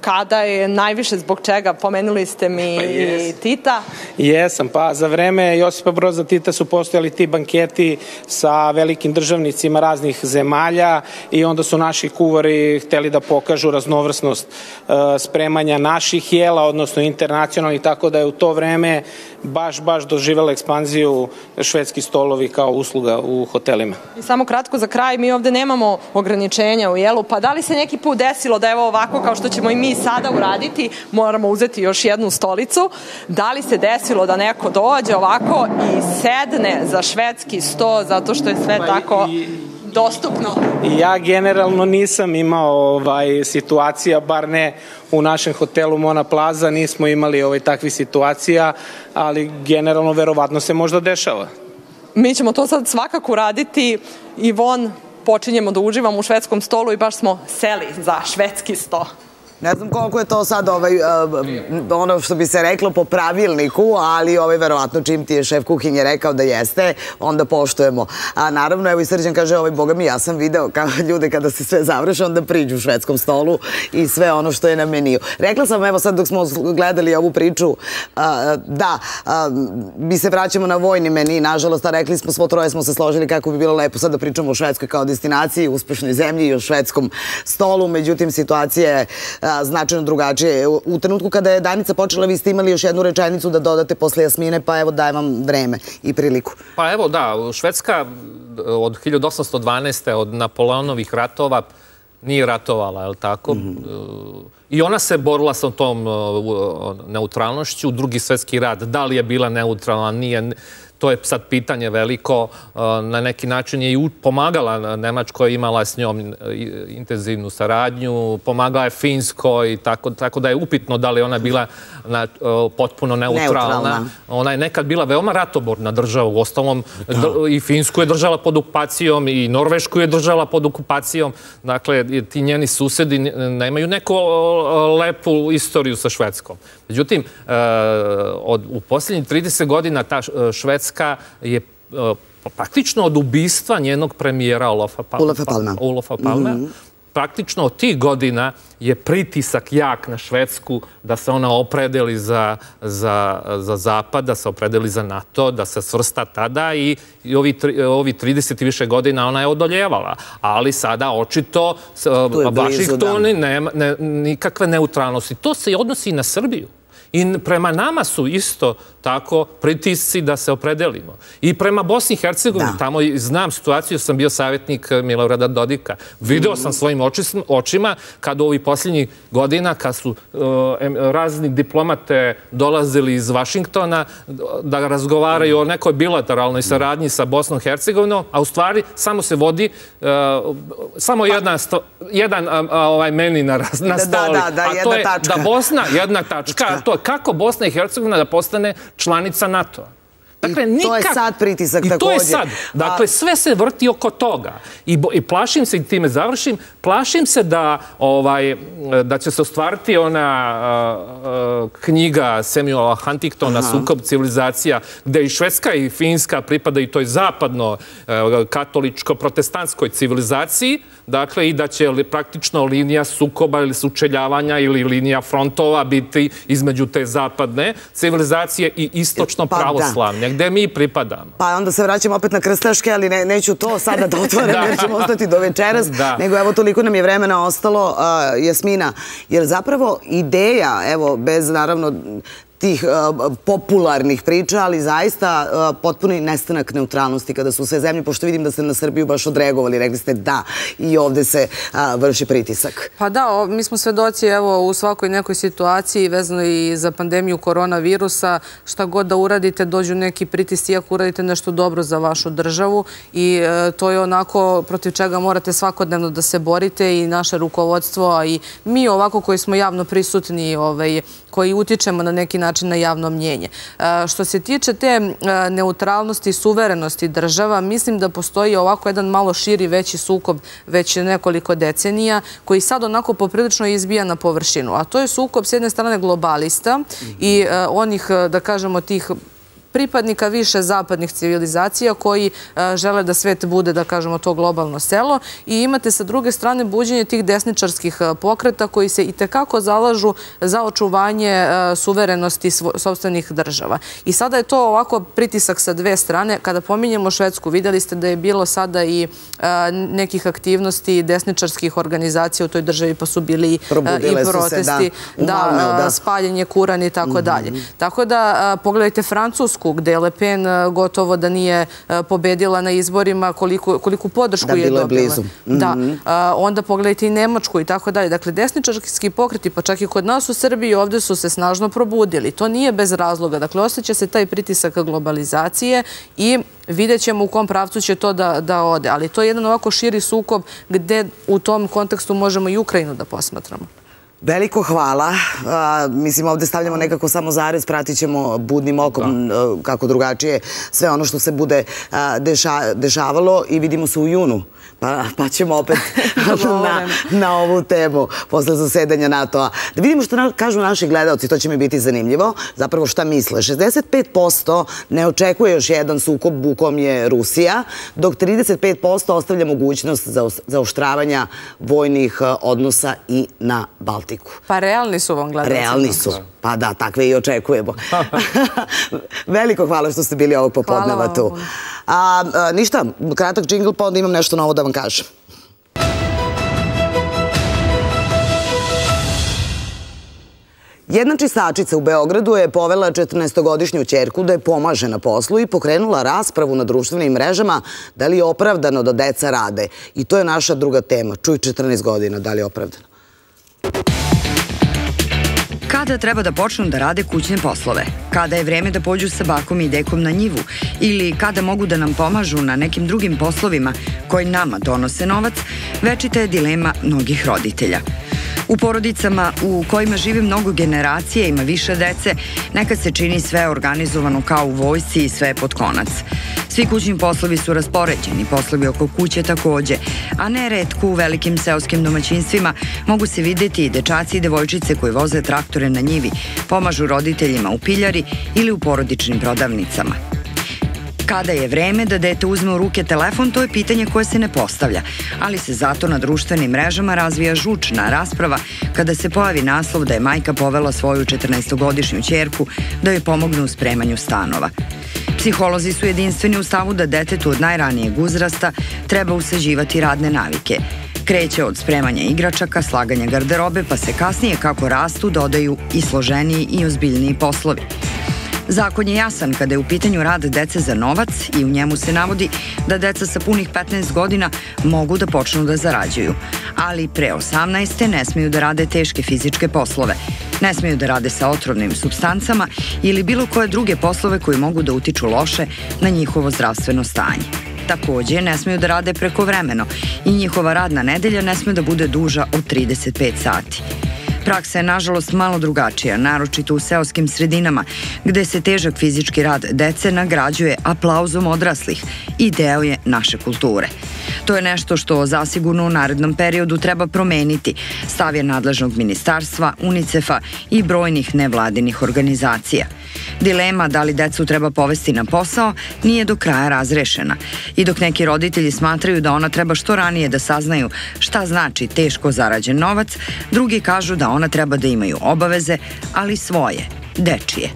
kada je najviše zbog čega, pomenuli ste mi pa i Tita. Jesam, pa za vreme Josipa Broza Tita su postojali ti banketi sa velikim državnicima raznih zemalja i onda su naši kuvari hteli da pokažu raznovrsnost uh, spremanja naših jela, odnosno internacionalnih, tako da je u to vreme baš, baš doživjela ekspanziju švedski stolovi kao usluga u hotelima. I samo kratko za kraj, mi ovde nemamo ograničenja u jelu, pa da li se neki put desilo da evo ovako kao što ćemo i mi sada uraditi, moramo uzeti još jednu stolicu, da li se desilo da neko dođe ovako i sedne za švedski sto zato što je sve tako dostupno? Ja generalno nisam imao ovaj situacija, bar ne u našem hotelu Mona Plaza, nismo imali ovaj takvi situacija, ali generalno verovatno se možda dešava. Mi ćemo to sad svakako raditi. Ivon, počinjemo da uživamo u švedskom stolu i baš smo seli za švedski sto. Ne znam koliko je to sad ovaj, e, ono što bi se reklo po pravilniku, ali ovaj, verovatno čim ti je šef kuhinje rekao da jeste, onda poštujemo. A naravno, evo i Srđan kaže, ovaj, boga mi, ja sam video kao ljude kada se sve završe, onda priđu u švedskom stolu i sve ono što je na meniju. Rekla sam, evo sad dok smo gledali ovu priču, da, mi se vraćamo na vojni meni, nažalost, a rekli smo, svo troje smo se složili kako bi bilo lepo sad da pričamo o Švedskoj kao destinaciji, uspešnoj zemlji i o švedskom stolu, međutim, situacija je značajno drugačije. U trenutku kada je Danica počela, vi ste imali još jednu rečenicu da dodate posle Jasmine, pa evo dajem vam vreme i priliku. Pa evo da, Švedska od 1812. od Napoleonovih ratova nije ratovala, je li tako? Mhm. I ona se borila sa tom neutralnošću. Drugi svetski rad, da li je bila neutralna, nije to je sad pitanje veliko. Uh, na neki način je i pomagala Nemačkoj, imala s njom uh, intenzivnu saradnju, pomagala je Finskoj, i tako da je upitno da li ona bila uh, potpuno neutralna. Ona je nekad bila veoma ratoborna država, u ostalom i Finsku je držala pod okupacijom i Norvešku je držala pod okupacijom. Dakle, ti njeni susedi nemaju neku lepu istoriju sa Švedskom. Međutim, u posljednjih 30 godina ta Švedska Švedska je e, praktično od ubistva njenog premijera Olofa Palma. Mhm. Praktično od tih godina je pritisak jak na Švedsku da se ona opredeli za Zapad, da se opredeli za NATO, da se svrsta tada i ovi 30 i više godina ona je odoljevala. Ali sada očito Washington nema nikakve neutralnosti. To se odnosi i na Srbiju. I prema nama su isto tako pritisci da se opredelimo. I prema Bosni i Hercegovini, tamo znam situaciju, sam bio savjetnik Milorada Dodika. Video sam svojim očima kad u ovih posljednjih godina, kad su uh, razni diplomate dolazili iz Vašingtona da razgovaraju o nekoj bilateralnoj saradnji sa Bosnom i Hercegovinom, a u stvari samo se vodi uh, samo pa- jedan ovaj meni na stoli. A to je da Bosna, jedna tačka, to je kako Bosna i Hercegovina da postane članica NATO-a. Dakle, I to je sad pritisak također. I to je sad. Dakle, sve se vrti oko toga. I plašim se, i time završim, plašim se da ovaj, da će se ostvariti ona knjiga Samuela Huntingtona, Sukob civilizacija, gde i Švedska i Finska pripada i toj zapadno katoličko-protestantskoj civilizaciji, dakle, i da će praktično linija sukoba ili sučeljavanja ili linija frontova biti između te zapadne civilizacije i istočno pa pravoslavne, gde mi pripadamo. Pa onda se vraćamo opet na krstaške, ali neću to sada da otvorim jer ćemo ostati do večeras, nego evo toliko nam je vremena ostalo, Jasmina, jer zapravo ideja, evo, bez naravno tih uh, popularnih priča, ali zaista uh, potpuni nestanak neutralnosti kada su sve zemlje, pošto vidim da ste na Srbiju baš odregovali, rekli ste da i ovde se uh, vrši pritisak. Pa da, mi smo svedoci evo, u svakoj nekoj situaciji vezano i za pandemiju koronavirusa, šta god da uradite, dođu neki pritisci, iako uradite nešto dobro za vašu državu i e, to je onako protiv čega morate svakodnevno da se borite i naše rukovodstvo a i mi ovako koji smo javno prisutni, ovaj, koji utičemo na neki način na javno mnjenje. E, što se tiče te e, neutralnosti i suverenosti država, mislim da postoji ovako jedan malo širi veći sukob već nekoliko decenija, koji sad onako poprilično izbija na površinu. A to je sukob s jedne strane globalista i e, onih, da kažemo, tih pripadnika više zapadnih civilizacija koji žele da svet bude, da kažemo, to globalno selo i imate sa druge strane buđenje tih desničarskih pokreta koji se i tekako zalažu za očuvanje suverenosti sobstvenih država. I sada je to ovako pritisak sa dve strane. Kada pominjemo Švedsku, videli ste da je bilo sada i nekih aktivnosti desničarskih organizacija u toj državi, pa su bili i protesti, spaljenje kuran i tako dalje. Mhm. Tako da, pogledajte Francusku, gde Le Pen gotovo da nije pobedila na izborima, koliku podršku je dobila. Da, bilo je blizu. Da, mhm. onda pogledajte i Nemačku i tako dalje. Dakle, desničarski pokreti, pa čak i kod nas u Srbiji, ovde su se snažno probudili. To nije bez razloga. Dakle, osjeća se taj pritisak globalizacije i vidjet ćemo u kom pravcu će to da ode. Ali to je jedan ovako širi sukob gde u tom kontekstu možemo i Ukrajinu da posmatramo. Veliko hvala. Mislim, ovde stavljamo nekako samo zarez, pratit ćemo budnim okom kako drugačije sve ono što se bude dešavalo i vidimo se u junu. Pa, pa ćemo opet na ovu temu posle zasedanja NATO-a. Da vidimo što kažu naši gledalci, to će mi biti zanimljivo. Zapravo šta misle? 65% ne očekuje još jedan sukob bukom je Rusija, dok 35% ostavlja mogućnost za oštravanja vojnih odnosa i na Baltiku. Pa realni su vam gledalci. Realni su. Pa da, takve i očekujemo. Veliko hvala što ste bili ovog popodneva tu. Ništa, kratak džingl, pa onda imam nešto novo da vam kažem. Jedna čistačica u Beogradu je povela 14-godišnju čerku da je pomaže na poslu i pokrenula raspravu na društvenim mrežama da li je opravdano da deca rade. I to je naša druga tema. Čuj 14 godina, da li je opravdano. Kada treba da počnu da rade kućne poslove? Kada je vreme da pođu sa bakom i dekom na njivu? Ili kada mogu da nam pomažu na nekim drugim poslovima koji nama donose novac? Večita je dilema mnogih roditelja. U porodicama u kojima žive mnogo generacije, ima više dece, nekad se čini sve organizovano kao u vojsci i sve pod konac. Svi kućni poslovi su raspoređeni, poslovi oko kuće takođe, a ne redku u velikim seoskim domaćinstvima mogu se videti i dečaci i devojčice koji voze traktore na njivi, pomažu roditeljima u piljari ili u porodičnim prodavnicama. Kada je vreme da dete uzme u ruke telefon, to je pitanje koje se ne postavlja, ali se zato na društvenim mrežama razvija žučna rasprava kada se pojavi naslov da je majka povela svoju 14-godišnju čerku da joj pomognu u spremanju stanova. Psiholozi su jedinstveni u stavu da detetu od najranijeg uzrasta treba usađivati radne navike. Kreće od spremanja igračaka, slaganja garderobe, pa se kasnije kako rastu dodaju i složeniji i ozbiljniji poslovi. Zakon je jasan kada je u pitanju rad dece za novac i u njemu se navodi da deca sa punih 15 godina mogu da počnu da zarađuju, ali pre 18. ne smiju da rade teške fizičke poslove, ne smiju da rade sa otrovnim substancama ili bilo koje druge poslove koji mogu da utiču loše na njihovo zdravstveno stanje. Takođe, ne smiju da rade prekovremeno i njihova radna nedelja ne smije da bude duža od 35 sati. Praksa je nažalost malo drugačija, naročito u seoskim sredinama, gde se težak fizički rad dece nagrađuje aplauzom odraslih i deo je naše kulture. To je nešto što zasigurno u narednom periodu treba promeniti, stavje nadležnog ministarstva, UNICEF-a i brojnih nevladinih organizacija. Dilema da li decu treba povesti na posao nije do kraja razrešena i dok neki roditelji smatraju da ona treba što ranije da saznaju šta znači teško zarađen novac, drugi kažu da ona treba da imaju obaveze, ali svoje, dečije.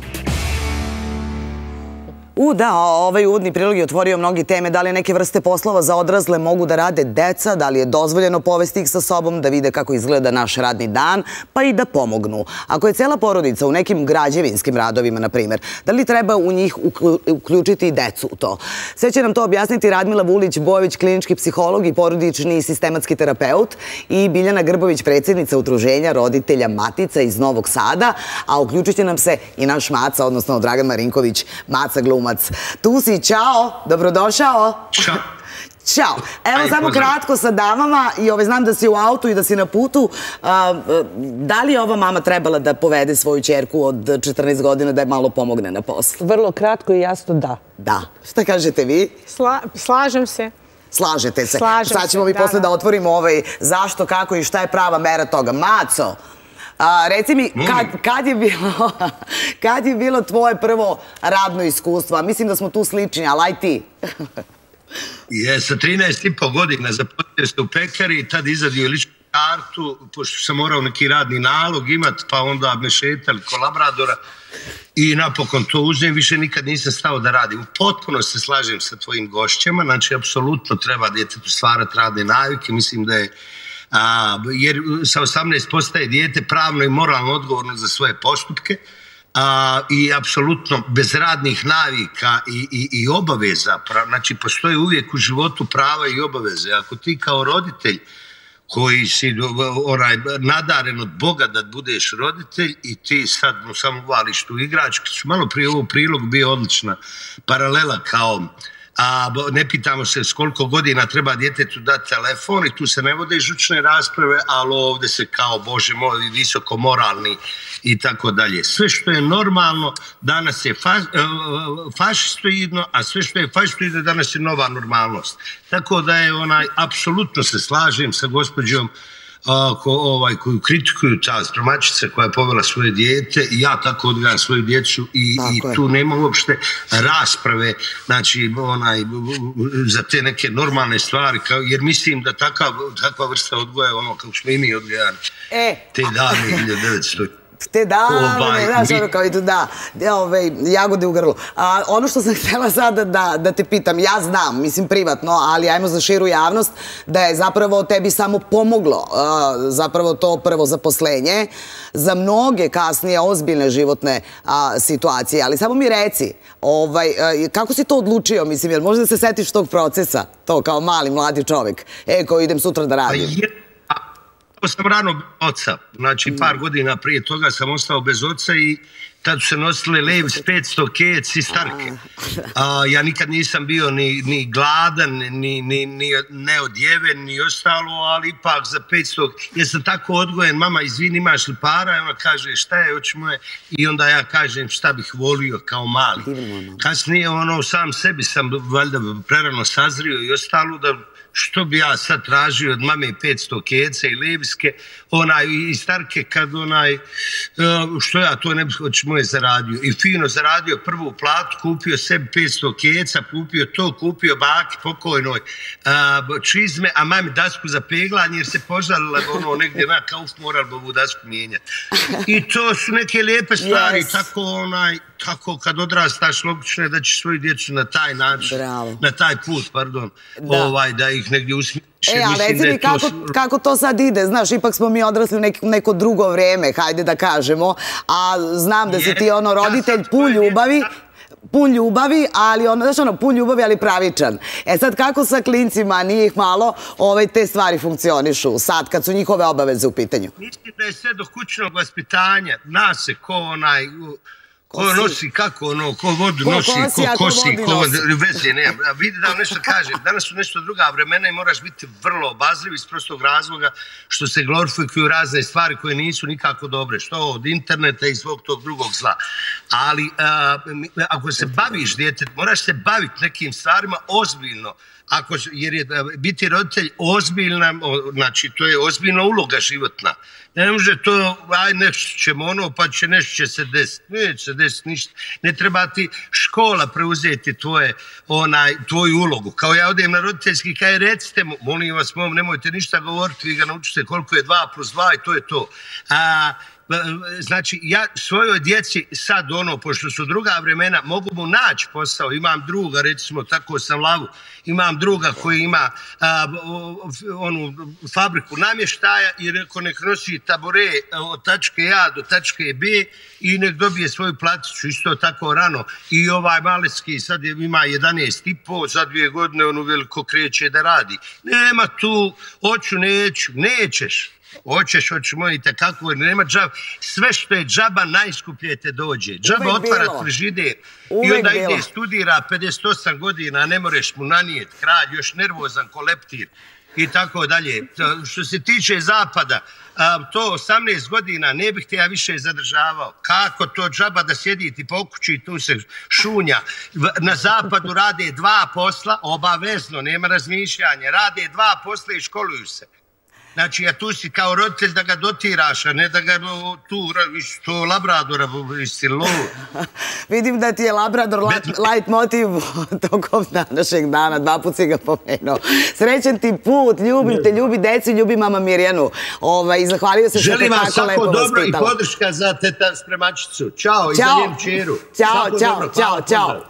U, da, ovaj udni prilog je otvorio mnogi teme. Da li neke vrste poslova za odrazle mogu da rade deca, da li je dozvoljeno povesti ih sa sobom, da vide kako izgleda naš radni dan, pa i da pomognu. Ako je cela porodica u nekim građevinskim radovima, na primjer, da li treba u njih uključiti i decu u to? Sve će nam to objasniti Radmila Vulić-Bojević, klinički psiholog i porodični sistematski terapeut i Biljana Grbović, predsjednica Udruženja roditelja Matica iz Novog Sada, a uključit će nam se i naš Maca, odnosno Dragan Marinković, Maca Gluma glumac. Tu si, čao, dobrodošao. Ćao. Ćao. Evo samo kratko sa damama i ove, znam da si u autu i da si na putu. Da li je ova mama trebala da povede svoju čerku od 14 godina da je malo pomogne na poslu? Vrlo kratko i jasno da. Da. Šta kažete vi? Slažem se. Slažete se. Slažem se. Sad ćemo mi posle da otvorimo ovaj zašto, kako i šta je prava mera toga. Maco, A, reci mi, kad, kad, je bilo, kad je bilo tvoje prvo radno iskustvo? Mislim da smo tu slični, ali aj ti. Je, sa 13 i pol godina zaposlio se u pekari i tad izadio ličnu kartu, pošto sam morao neki radni nalog imat, pa onda me šetali ko labradora i napokon to uzem, više nikad nisam stao da radim. Potpuno se slažem sa tvojim gošćama, znači, apsolutno treba djetetu stvarati radne navike, mislim da je a, jer sa 18 postaje dijete pravno i moralno odgovorno za svoje postupke a, i apsolutno bez radnih navika i, i, i obaveza, pra, znači postoje uvijek u životu prava i obaveze. Ako ti kao roditelj koji si onaj, nadaren od Boga da budeš roditelj i ti sad mu samo vališ tu igračku. Malo prije ovo prilog bio odlična paralela kao a ne pitamo se s koliko godina treba djetetu dati telefon i tu se ne vode žučne rasprave, ali ovdje se kao, bože moj, visoko moralni i tako dalje. Sve što je normalno danas je fa, e, e, fašistoidno, a sve što je fašistoidno danas je nova normalnost. Tako da je onaj, apsolutno se slažem sa gospođom ko, ovaj, koju kritikuju ta stromačica koja je povela svoje dijete i ja tako odgledam svoju djecu i, i tu nema uopšte rasprave znači onaj za te neke normalne stvari kao, jer mislim da takav, takva vrsta odgoja ono kako smo i mi odgledani e. te dane 1900 te davne, znaš, ono kao i tu, da, ove, ovaj, jagode u grlu. A, ono što sam htjela sada da, da te pitam, ja znam, mislim privatno, ali ajmo za širu javnost, da je zapravo tebi samo pomoglo a, zapravo to prvo zaposlenje za mnoge kasnije ozbiljne životne a, situacije. Ali samo mi reci, ovaj, a, kako si to odlučio, mislim, jer možda se setiš tog procesa, to kao mali, mladi čovjek, e, koji idem sutra da radim. Pa je sam rano oca, znači par godina prije toga sam ostao bez oca i tad su se nosile lev s 500 kec i starke. A, ja nikad nisam bio ni, ni gladan, ni, ni, ni neodjeven, ni ostalo, ali ipak za 500, jer sam tako odgojen, mama, izvini, imaš li para? I ona kaže, šta je, oči moje? I onda ja kažem, šta bih volio kao mali. Kasnije, ono, sam sebi sam valjda prerano sazrio i ostalo da što bi ja sad tražio od mame 500 kece i leviske, onaj, i starke kad onaj, e, što ja to ne bih hoći moje zaradio. I fino zaradio prvu platu, kupio sebi 500 keca, kupio to, kupio baki pokojnoj a, čizme, a mami dasku za peglanje jer se požalila ono negdje na kauf moral bi ovu dasku mijenjati. I to su neke lijepe stvari, yes. tako onaj, tako kad odrastaš logično je da ćeš svoju djecu na taj način, Bravo. na taj put, pardon, da. ovaj, da ih negdje usmiješ. E, a reci mi kako, kako to sad ide, znaš, ipak smo mi odrasli u neko, neko drugo vreme, hajde da kažemo, a znam da je, si ti ono roditelj pun ljubavi, pun ljubavi, ali ono, znaš ono, pun ljubavi, ali pravičan. E sad, kako sa klincima, nije ih malo, ovaj, te stvari funkcionišu sad, kad su njihove obaveze u pitanju? Mislim da je sve do kućnog vaspitanja, nas se ko onaj, Ko nosi, kako ono, ko vodu ko nosi, kosi, ko kosi, ko vodi veze, ne. Vidi da vam nešto kaže, danas su nešto druga vremena i moraš biti vrlo obazriv iz prostog razloga što se glorifikuju razne stvari koje nisu nikako dobre, što od interneta i svog tog drugog zla. Ali a, ako se baviš djetet, moraš se baviti nekim stvarima ozbiljno, ako, jer je e, biti roditelj ozbiljna, znači to je ozbiljna uloga životna. Ne može to, aj nešto ćemo ono, pa će nešto će se desiti. Neće se desiti ništa. Ne treba ti škola preuzeti tvoje, onaj, tvoju ulogu. Kao ja odem na roditeljski, kaj recite mu, molim vas, mom, nemojte ništa govoriti, vi ga naučite koliko je 2 plus 2 i to je to. A, E, znači ja svojoj djeci sad ono, pošto su druga vremena, mogu mu naći posao, imam druga, recimo tako sam lavu, imam druga koji ima a, onu fabriku namještaja i reko nek nosi tabore e, od tačke A do tačke B i nek dobije svoju platiću isto tako rano. I ovaj maleski sad je, ima 11 i po, za dvije godine ono veliko kreće da radi. Nema tu, hoću, neću, nećeš. Hoćeš, hoćeš mojite, kako je, nema džaba. Sve što je džaba, najskuplje te dođe. Džaba Uvijek otvara frižide i onda bilo. ide studira 58 godina, ne moreš mu nanijet, kralj, još nervozan, koleptir i tako dalje. Što se tiče zapada, to 18 godina ne bih te ja više zadržavao. Kako to džaba da sjedi ti po kući tu se šunja. Na zapadu rade dva posla, obavezno, nema razmišljanja. Rade dva posla i školuju se. Znači, ja tu si kao roditelj da ga dotiraš, a ne da ga tu, to labradora, si lulu. Vidim da ti je labrador light motiv tokom današnjeg dana, dva put si ga pomenuo. Srećen ti put, ljubim te, ljubi deci, ljubi mama Mirjanu. Ovaj, zahvalio se što te tako lepo vaspitala. Želim vam svako dobro i podrška za teta spremačicu. Ćao, i za njem čeru. Ćao, čao, čao, čao.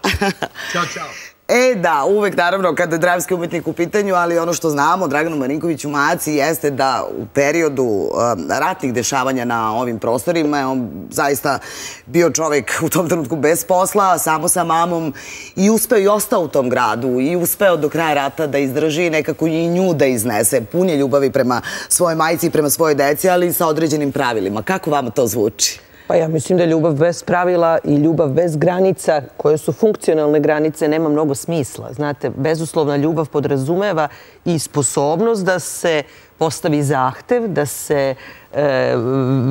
Ćao, čao. E da, uvek naravno kada je dramski umetnik u pitanju, ali ono što znamo Draganu Marinkoviću Maci jeste da u periodu um, ratnih dešavanja na ovim prostorima je on zaista bio čovek u tom trenutku bez posla, samo sa mamom i uspeo i ostao u tom gradu i uspeo do kraja rata da izdrži nekako i nju da iznese punje ljubavi prema svojoj majici i prema svojoj deci, ali sa određenim pravilima. Kako vama to zvuči? Pa ja mislim da ljubav bez pravila i ljubav bez granica, koje su funkcionalne granice, nema mnogo smisla. Znate, bezuslovna ljubav podrazumeva i sposobnost da se postavi zahtev, da se e,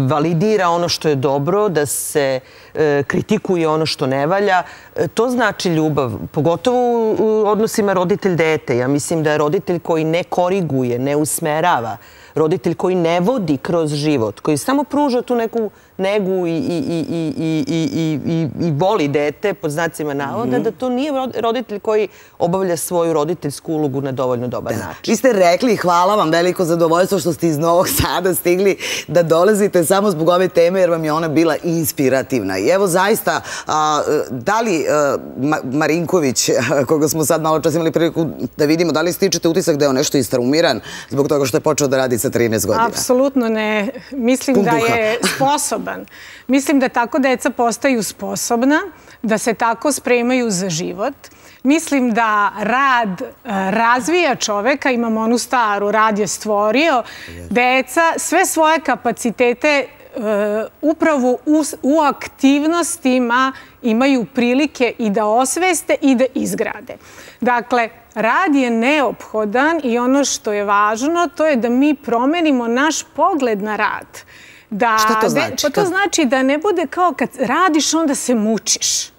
validira ono što je dobro, da se e, kritikuje ono što ne valja. E, to znači ljubav, pogotovo u odnosima roditelj-dete. Ja mislim da je roditelj koji ne koriguje, ne usmerava, roditelj koji ne vodi kroz život, koji samo pruža tu neku negu i voli dete, pod znacima navoda, mhm. da to nije roditelj koji obavlja svoju roditeljsku ulogu na dovoljno dobar način. Vi ste rekli, hvala vam, veliko zadovoljstvo što ste iz Novog Sada stigli da dolazite samo zbog ove teme, jer vam je ona bila inspirativna. I evo, zaista, da li Marinković, koga smo sad malo čas imali priliku da vidimo, da li stičete utisak da je on nešto istrahumiran zbog toga što je počeo da radi sa 13 godina? Apsolutno ne. Mislim da je sposoban sposoban. Mislim da tako deca postaju sposobna, da se tako spremaju za život. Mislim da rad e, razvija čoveka, imamo onu staru, rad je stvorio. Deca sve svoje kapacitete e, upravo u aktivnostima imaju prilike i da osveste i da izgrade. Dakle, rad je neophodan i ono što je važno to je da mi promenimo naš pogled na rad. Šta to znači? Pa to znači da ne bude kao kad radiš, onda se mučiš.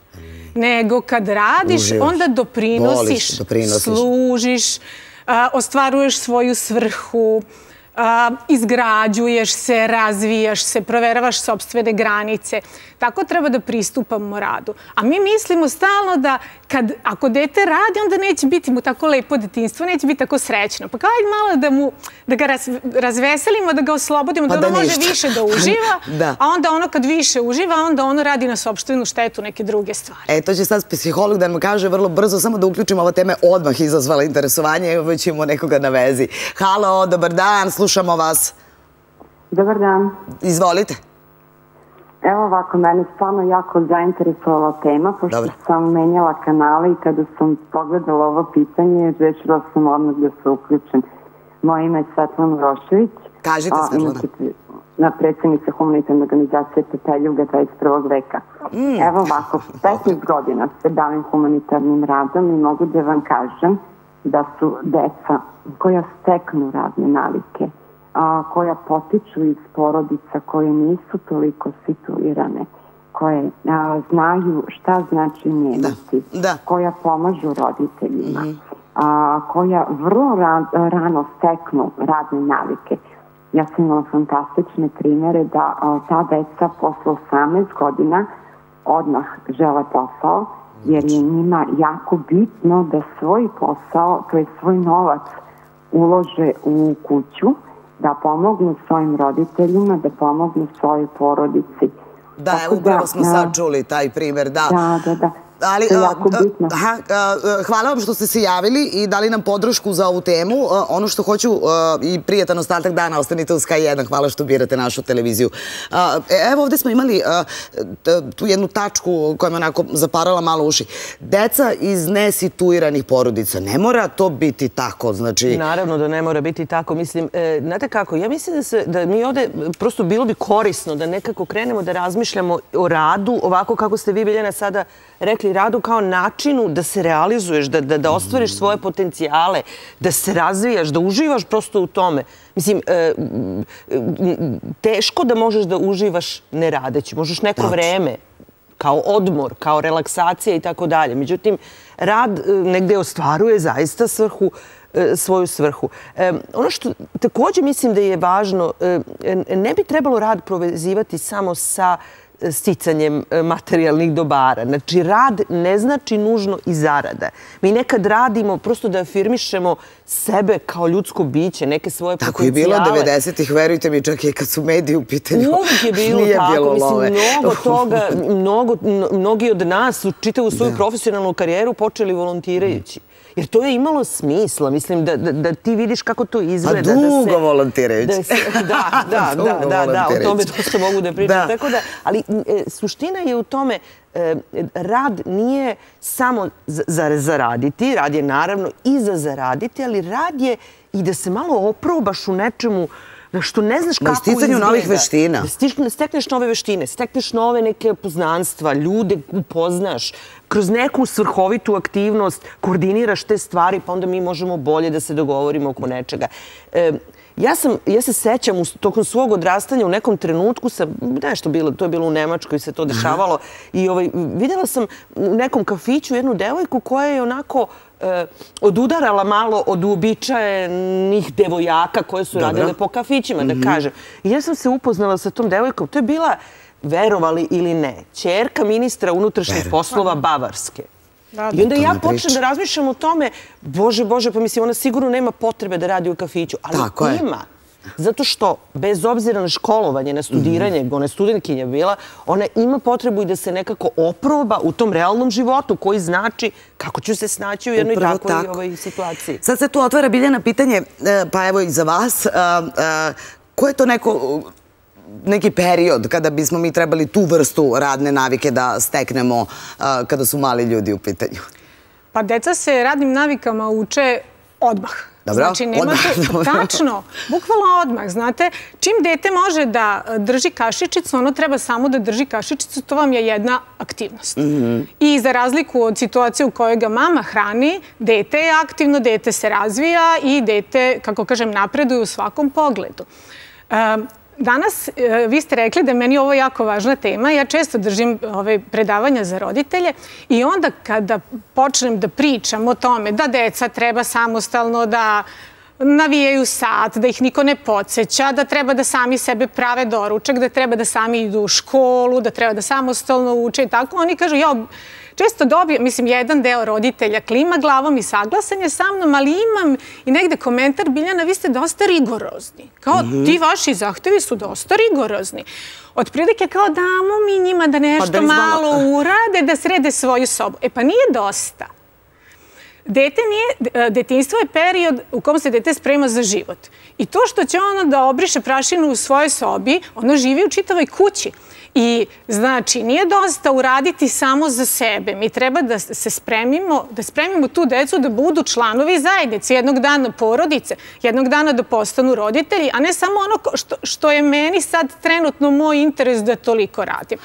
Nego kad radiš, onda doprinosiš, služiš, ostvaruješ svoju svrhu, izgrađuješ se, razvijaš se, proveravaš sobstvene granice. Tako treba da pristupamo radu. A mi mislimo stalno da kad, ako dete radi, onda neće biti mu tako lepo detinstvo, neće biti tako srećno. Pa kao malo da, mu, da ga raz, razveselimo, da ga oslobodimo, pa da, ono može više da uživa, da. a onda ono kad više uživa, onda ono radi na sobstvenu štetu neke druge stvari. E, to će sad psiholog da nam kaže vrlo brzo, samo da uključimo ova teme odmah izazvala interesovanje, evo ćemo nekoga na vezi. Halo, dobar dan, slušamo vas. Dobar dan. Izvolite. Evo ovako, mene stvarno jako zainteresovala tema, pošto sam menjala kanale i kada sam pogledala ovo pitanje, rešila sam odmah da se uključim. Moje ime je Svetlana Rošević. Kažite Svetlana. Na predsjednice humanitarne organizacije Pepeljuga 21. veka. Mm. Evo ovako, 15 godina se bavim humanitarnim radom i mogu da vam kažem da su deca koja steknu radne navike, a, koja potiču iz porodica koje nisu toliko situirane, koje a, znaju šta znači njenosti, koja pomažu roditeljima, mm. a, koja vrlo ra, rano steknu radne navike. Ja sam imala fantastične primere da a, ta deca posle 18 godina odmah žele posao, jer je njima jako bitno da svoj posao, to je svoj novac, ulože u kuću, da pomognu svojim roditeljima, da pomognu svojoj porodici. Da, upravo smo sad čuli taj primjer, da. Da, da, da. Ali, hvala vam što ste se javili i dali nam podršku za ovu temu. Ono što hoću i prijetan ostatak dana, ostanite u Sky 1. Hvala što birate našu televiziju. E, evo ovdje smo imali tu jednu tačku koja me onako zaparala malo uši. Deca iz nesituiranih porodica. Ne mora to biti tako, znači... Naravno da ne mora biti tako. Mislim, e, znate kako, ja mislim da, se, da mi ovdje prosto bilo bi korisno da nekako krenemo da razmišljamo o radu ovako kako ste vi, Biljana, sada rekli radu kao načinu da se realizuješ, da, da, da ostvariš svoje potencijale, da se razvijaš, da uživaš prosto u tome. Mislim, e, teško da možeš da uživaš ne radeći. Možeš neko vreme kao odmor, kao relaksacija i tako dalje. Međutim, rad e, negde ostvaruje zaista svrhu svoju svrhu. Ono što također mislim da je važno, ne bi trebalo rad provezivati samo sa sticanjem e, materijalnih dobara. Znači, rad ne znači nužno i zarada. Mi nekad radimo prosto da afirmišemo sebe kao ljudsko biće, neke svoje potencijale. Tako je bilo 90-ih, verujte mi, čak i kad su mediji u pitanju. Uvijek je bilo tako. Mislim, mnogo toga, mnogi od nas su čitavu svoju profesionalnu karijeru počeli volontirajući. Jer to je imalo smisla, mislim, da ti vidiš kako to izgleda. Pa dugo volontirajući. Da, da, da, da, o tome dosta mogu da pričam. Tako da, ali e, suština je u tome, e, rad nije samo za zaraditi, rad je naravno i za zaraditi, ali rad je i da se malo oprobaš u nečemu na što ne znaš kako izgleda. Na isticanju novih veština. Da stekneš nove veštine, stekneš nove neke poznanstva, ljude upoznaš, kroz neku svrhovitu aktivnost koordiniraš te stvari, pa onda mi možemo bolje da se dogovorimo oko nečega. Ja, sam, ja se sećam u, tokom svog odrastanja u nekom trenutku sam, nešto bilo, to je bilo u Nemačkoj se to dešavalo i ovaj, vidjela sam u nekom kafiću jednu devojku koja je onako odudarala malo od uobičajenih devojaka koje su radile po kafićima, da mhm. kažem. I ja sam se upoznala sa tom devojkom. To je bila verovali ili ne, čerka ministra unutrašnjih poslova Bavarske. I onda ja počnem da razmišljam o tome, bože, bože, pa mislim, ona sigurno nema potrebe da radi u kafiću, ali ima. Zato što, bez obzira na školovanje, na studiranje, mhm. ona je studentkinja bila, ona ima potrebu i da se nekako oproba u tom realnom životu, koji znači kako ću se snaći u jednoj takvoj ovaj situaciji. Sad se tu otvara biljena pitanje, e, pa evo i za vas, e, e, ko je to neko neki period kada bismo mi trebali tu vrstu radne navike da steknemo kada su mali ljudi u pitanju? Pa deca se radnim navikama uče odmah. Dobro, znači, nema odmah. Tačno, bukvalno odmah. Znate, čim dete može da drži kašičicu, ono treba samo da drži kašičicu, to vam je jedna aktivnost. Mhm. I za razliku od situacije u kojoj ga mama hrani, dete je aktivno, dete se razvija i dete, kako kažem, napreduje u svakom pogledu. Danas e, vi ste rekli da je meni ovo jako važna tema. Ja često držim ove predavanja za roditelje i onda kada počnem da pričam o tome da deca treba samostalno da navijaju sat, da ih niko ne podsjeća, da treba da sami sebe prave doručak, da treba da sami idu u školu, da treba da samostalno uče i tako. Oni kažu, ja, često dobije, mislim, jedan deo roditelja klima glavom i saglasan je sa mnom, ali imam i negde komentar, Biljana, vi ste dosta rigorozni. Kao, mhm. ti vaši zahtevi su dosta rigorozni. Od prilike kao damo mi njima da pa nešto malo urade, da srede svoju sobu. E pa nije dosta. Dete nije, e, detinstvo je period u kom se dete sprema za život. I to što će ono da obriše prašinu u svojoj sobi, ono živi u čitavoj kući. I znači, nije dosta uraditi samo za sebe. Mi treba da se spremimo, da spremimo tu decu da budu članovi zajednice, jednog dana porodice, jednog dana da postanu roditelji, a ne samo ono što je meni sad trenutno moj interes da toliko radim.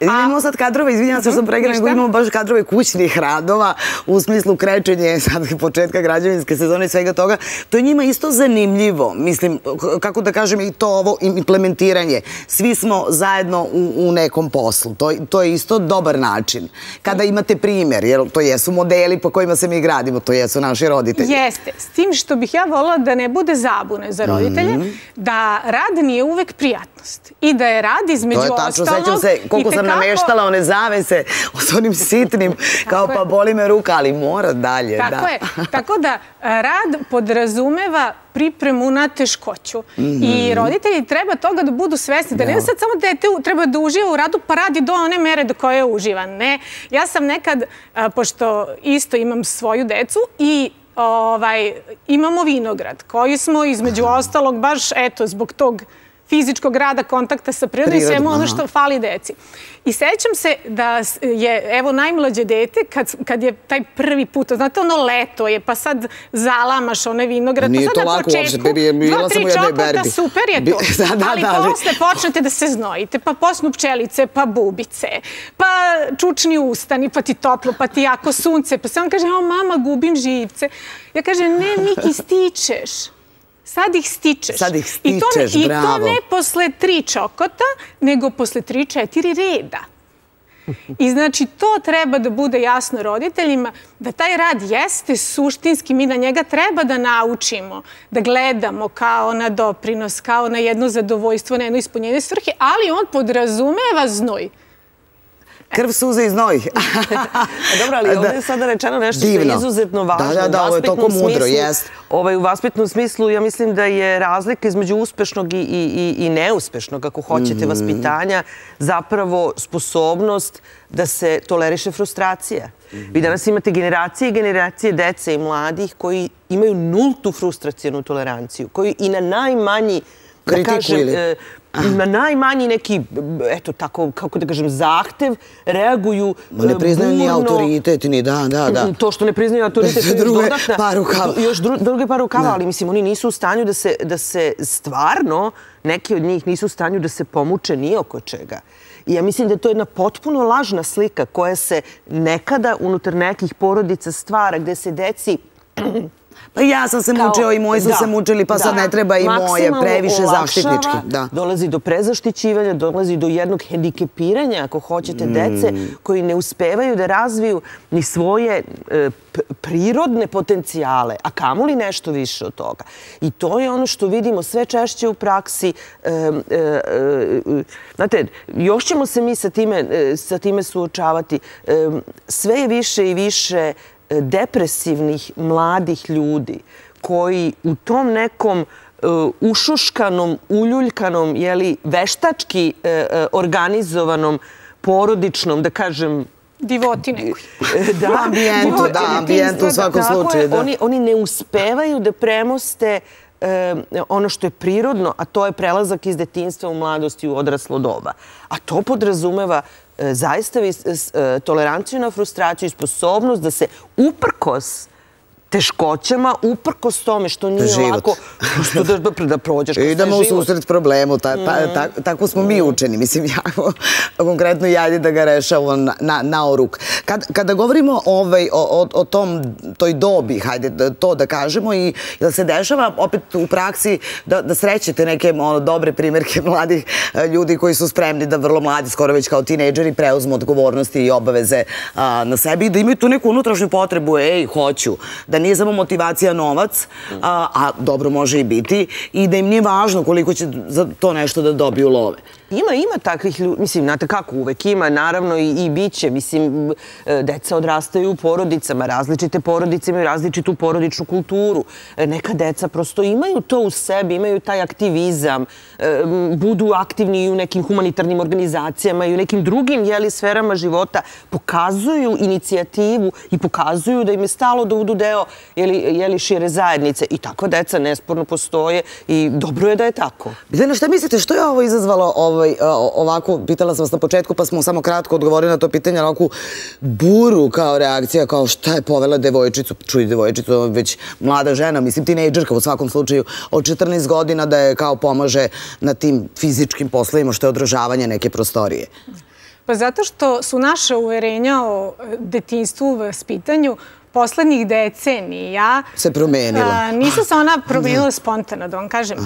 Imamo sad kadrove, izvinjam se što sam pregledala, nego imamo baš kadrove kućnih radova u smislu krećenje sad početka građevinske sezone i svega toga. To je njima isto zanimljivo. Mislim, kako da kažem, i to ovo implementiranje. Svi smo zajedno u nekom poslu. To je isto dobar način. Kada imate primjer, jer to jesu modeli po kojima se mi gradimo, to jesu naši roditelji. Jeste. S tim što bih ja volila da ne bude zabune za roditelje, mhm. da rad nije uvek prijatnost. I da je rad između ostalog... To je tačno, sećam se koliko sam nameštala one zavese s onim sitnim, kao pa boli me ruka, ali mora dalje. Tako je. Tako da rad podrazumeva pripremu na teškoću. I mhm. roditelji treba toga da budu svesni. Da ne sad samo dete treba da uživa u radu, pa radi do one mere do koje uživa. Ne. Ja sam nekad, pošto isto imam svoju decu i ovaj, imamo vinograd koji smo između ostalog baš eto zbog tog fizičkog rada, kontakta sa prirodom i svemu ono što fali deci. I sećam se da je, evo, najmlađe dete, kad je taj prvi put, znate, ono leto je, pa sad zalamaš onaj vinograd, pa sad na početku, dva, tri čokota, super je to. Ali posle počnete da se znojite, pa posnu pčelice, pa bubice, pa čučni ustani, pa ti toplo, pa ti jako sunce, pa se on kaže, o, mama, gubim živce. Ja kažem, ne, Miki, stičeš. Sad ih stičeš. Sad ih stičeš, bravo. I to ne posle tri čokota, nego posle tri, četiri reda. I znači to treba da bude jasno roditeljima, da taj rad jeste suštinski, mi na njega treba da naučimo, da gledamo kao na doprinos, kao na jedno zadovoljstvo, na jedno ispunjenje svrhe, ali on podrazumeva znoj. Krv, suze i znoj. Dobro, ali ovdje je sada rečeno nešto što je izuzetno važno. Da, da, da, ovo je toliko mudro, jest. Ovaj, u vaspitnom smislu, ja mislim da je razlika između uspešnog i neuspešnog, ako hoćete, mm. vaspitanja, zapravo sposobnost da se toleriše frustracija. Vi danas imate generacije i generacije dece i mladih koji imaju nultu frustracijenu toleranciju, koji i na najmanji da kažem, na najmanji neki, eto tako, kako da kažem, zahtev, reaguju burno. Ne priznaju ni autoritet, ni da, da, da. To što ne priznaju autoritet je druge par rukava. Još druge par rukava, ali mislim, oni nisu u stanju da se, da se stvarno, neki od njih nisu u stanju da se pomuče ni oko čega. I ja mislim da je to jedna potpuno lažna slika koja se nekada unutar nekih porodica stvara, gde se deci Pa ja sam se mučio i moji su se mučili, pa sad ne treba i moje, previše zaštitnički. Dolazi do prezaštićivanja, dolazi do jednog hendikepiranja, ako hoćete, dece mm. koji ne uspevaju da razviju ni svoje e, prirodne potencijale, a kamo li nešto više od toga. I to je ono što vidimo sve češće u praksi. E, e, znate, još ćemo se mi sa time suočavati. Sve je više i više depresivnih mladih ljudi koji u tom nekom e, ušuškanom, uljuljkanom, veštački e, e, organizovanom, porodičnom, da kažem, Divoti nekoj. Da, ambijentu, da, ambijentu u svakom slučaju. Oni ne uspevaju da premoste ono što je prirodno, a to je prelazak iz detinstva u mladosti u odraslo doba. A to podrazumeva E, zaista vi e, toleranciju na frustraciju i sposobnost da se uprkos teškoćama, uprkos tome što nije lako da prođeš kroz život. Idemo u susret problemu, mm. tako smo mi učeni, mislim, jako konkretno ajde da ga rešamo na oruk. Kada govorimo ovaj, o toj dobi, hajde to da kažemo, i da se dešava opet u praksi da srećete neke dobre primjerke mladih e, ljudi koji su spremni da vrlo mladi, skoro već kao tinejdžeri, preuzmu odgovornosti i obaveze na sebi i da imaju tu neku unutrašnju potrebu, ej, hoću, da nije samo motivacija novac, a dobro može i biti, i da im nije važno koliko će za to nešto da dobiju love. Ima, ima takvih ljudi, mislim, znate kako, uvek ima, naravno i bit će, mislim, e, deca odrastaju u porodicama, različite porodice imaju različitu porodičnu kulturu. E, neka deca prosto imaju to u sebi, imaju taj aktivizam, e, budu aktivni i u nekim humanitarnim organizacijama i u nekim drugim jeli, sferama života, pokazuju inicijativu i pokazuju da im je stalo da budu deo jeli, šire zajednice. I tako deca nesporno postoje i dobro je da je tako. Zdena, šta mislite, što je ovo izazvalo ovo ovaj, ovako, pitala sam vas na početku, pa smo samo kratko odgovorili na to pitanje, ovakvu buru kao reakcija, kao šta je povela devojčicu, čuj devojčicu, već mlada žena, mislim tinejdžerka u svakom slučaju, od 14 godina da je kao pomaže na tim fizičkim poslovima, što je održavanje neke prostorije. Pa zato što su naše uverenja o detinstvu u vaspitanju poslednjih decenija... Se promenila. Nisu se ona promenila spontano, da vam kažem.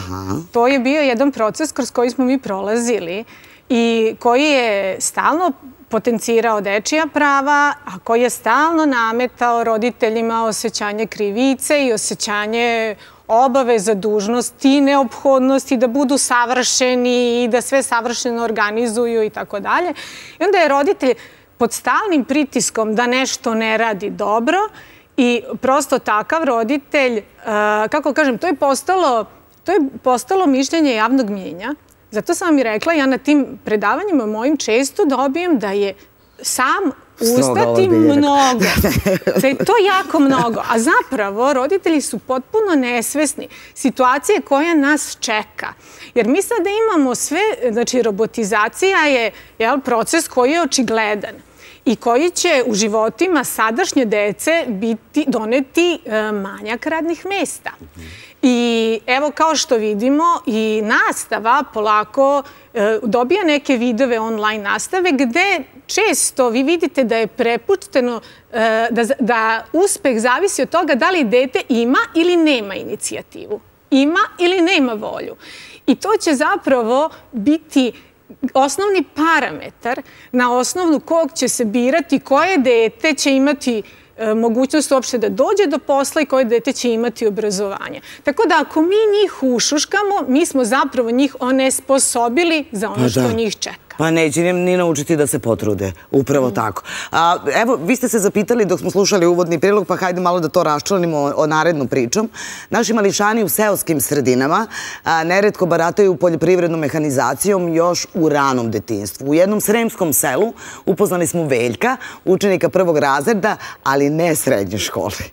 To je bio jedan proces kroz koji smo mi prolazili i koji je stalno potencirao dečija prava, a koji je stalno nametao roditeljima osjećanje krivice i osjećanje obaveza, dužnosti i neophodnosti da budu savršeni i da sve savršeno organizuju i tako dalje. I onda je roditelj pod stalnim pritiskom da nešto ne radi dobro i prosto takav roditelj, kako kažem, to je postalo to je postalo mišljenje javnog mjenja. Zato sam vam i rekla, ja na tim predavanjima mojim često dobijem da je sam ustati mnogo. Da je to jako mnogo. A zapravo, roditelji su potpuno nesvesni situacije koja nas čeka. Jer mi sada imamo sve, znači robotizacija je proces koji je očigledan i koji će u životima sadašnje dece doneti e, manjak radnih mesta. I evo kao što vidimo i nastava polako e, dobija neke vidove online nastave gde često vi vidite da je prepušteno e, da, da uspeh zavisi od toga da li dete ima ili nema inicijativu. Ima ili nema volju. I to će zapravo biti osnovni parametar na osnovnu kog će se birati koje dete će imati E, mogućnost uopšte da dođe do posla i koje dete će imati obrazovanje. Tako da ako mi njih ušuškamo, mi smo zapravo njih onesposobili za ono pa što njih čeka. Pa neće ni naučiti da se potrude. Upravo tako. Evo, vi ste se zapitali dok smo slušali uvodni prilog, pa hajde malo da to raščlanimo o narednom pričom. Naši mališani u seoskim sredinama neretko barataju poljoprivrednom mehanizacijom još u ranom detinstvu. U jednom sremskom selu upoznali smo Veljka, učenika prvog razreda, ali ne srednje škole.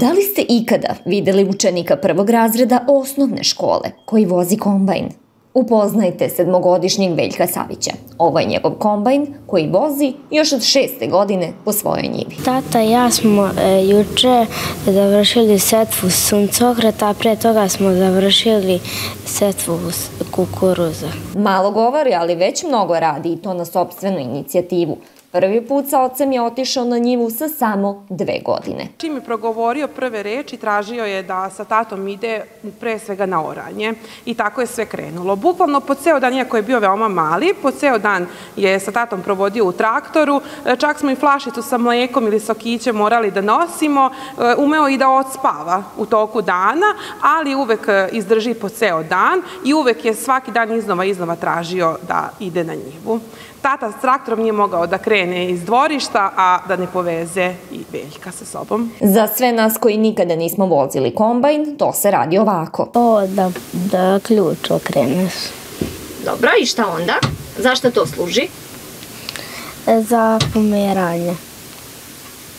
Da li ste ikada videli učenika prvog razreda osnovne škole koji vozi kombajn? Upoznajte sedmogodišnjeg Veljka Savića. Ovo je njegov kombajn koji vozi još od šeste godine po svojoj njivi. Tata i ja smo e, juče završili setvu suncokreta, a pre toga smo završili setvu kukuruza. Malo govori, ali već mnogo radi i to na sobstvenu inicijativu. Prvi put sa ocem je otišao na njivu sa samo dve godine. Čim je progovorio prve reči, tražio je da sa tatom ide pre svega na oranje. I tako je sve krenulo. Bukvalno po ceo dan, iako je bio veoma mali, po ceo dan je sa tatom provodio u traktoru. E, čak smo i flašicu sa mlekom ili sokićem morali da nosimo. E, umeo i da odspava u toku dana, ali uvek e, izdrži po ceo dan i uvek je svaki dan iznova iznova tražio da ide na njivu tata s traktorom nije mogao da krene iz dvorišta, a da ne poveze i Veljka sa sobom. Za sve nas koji nikada nismo vozili kombajn, to se radi ovako. O, da, da ključ okreneš. Dobro, i šta onda? Zašto to služi? E, za pomeranje.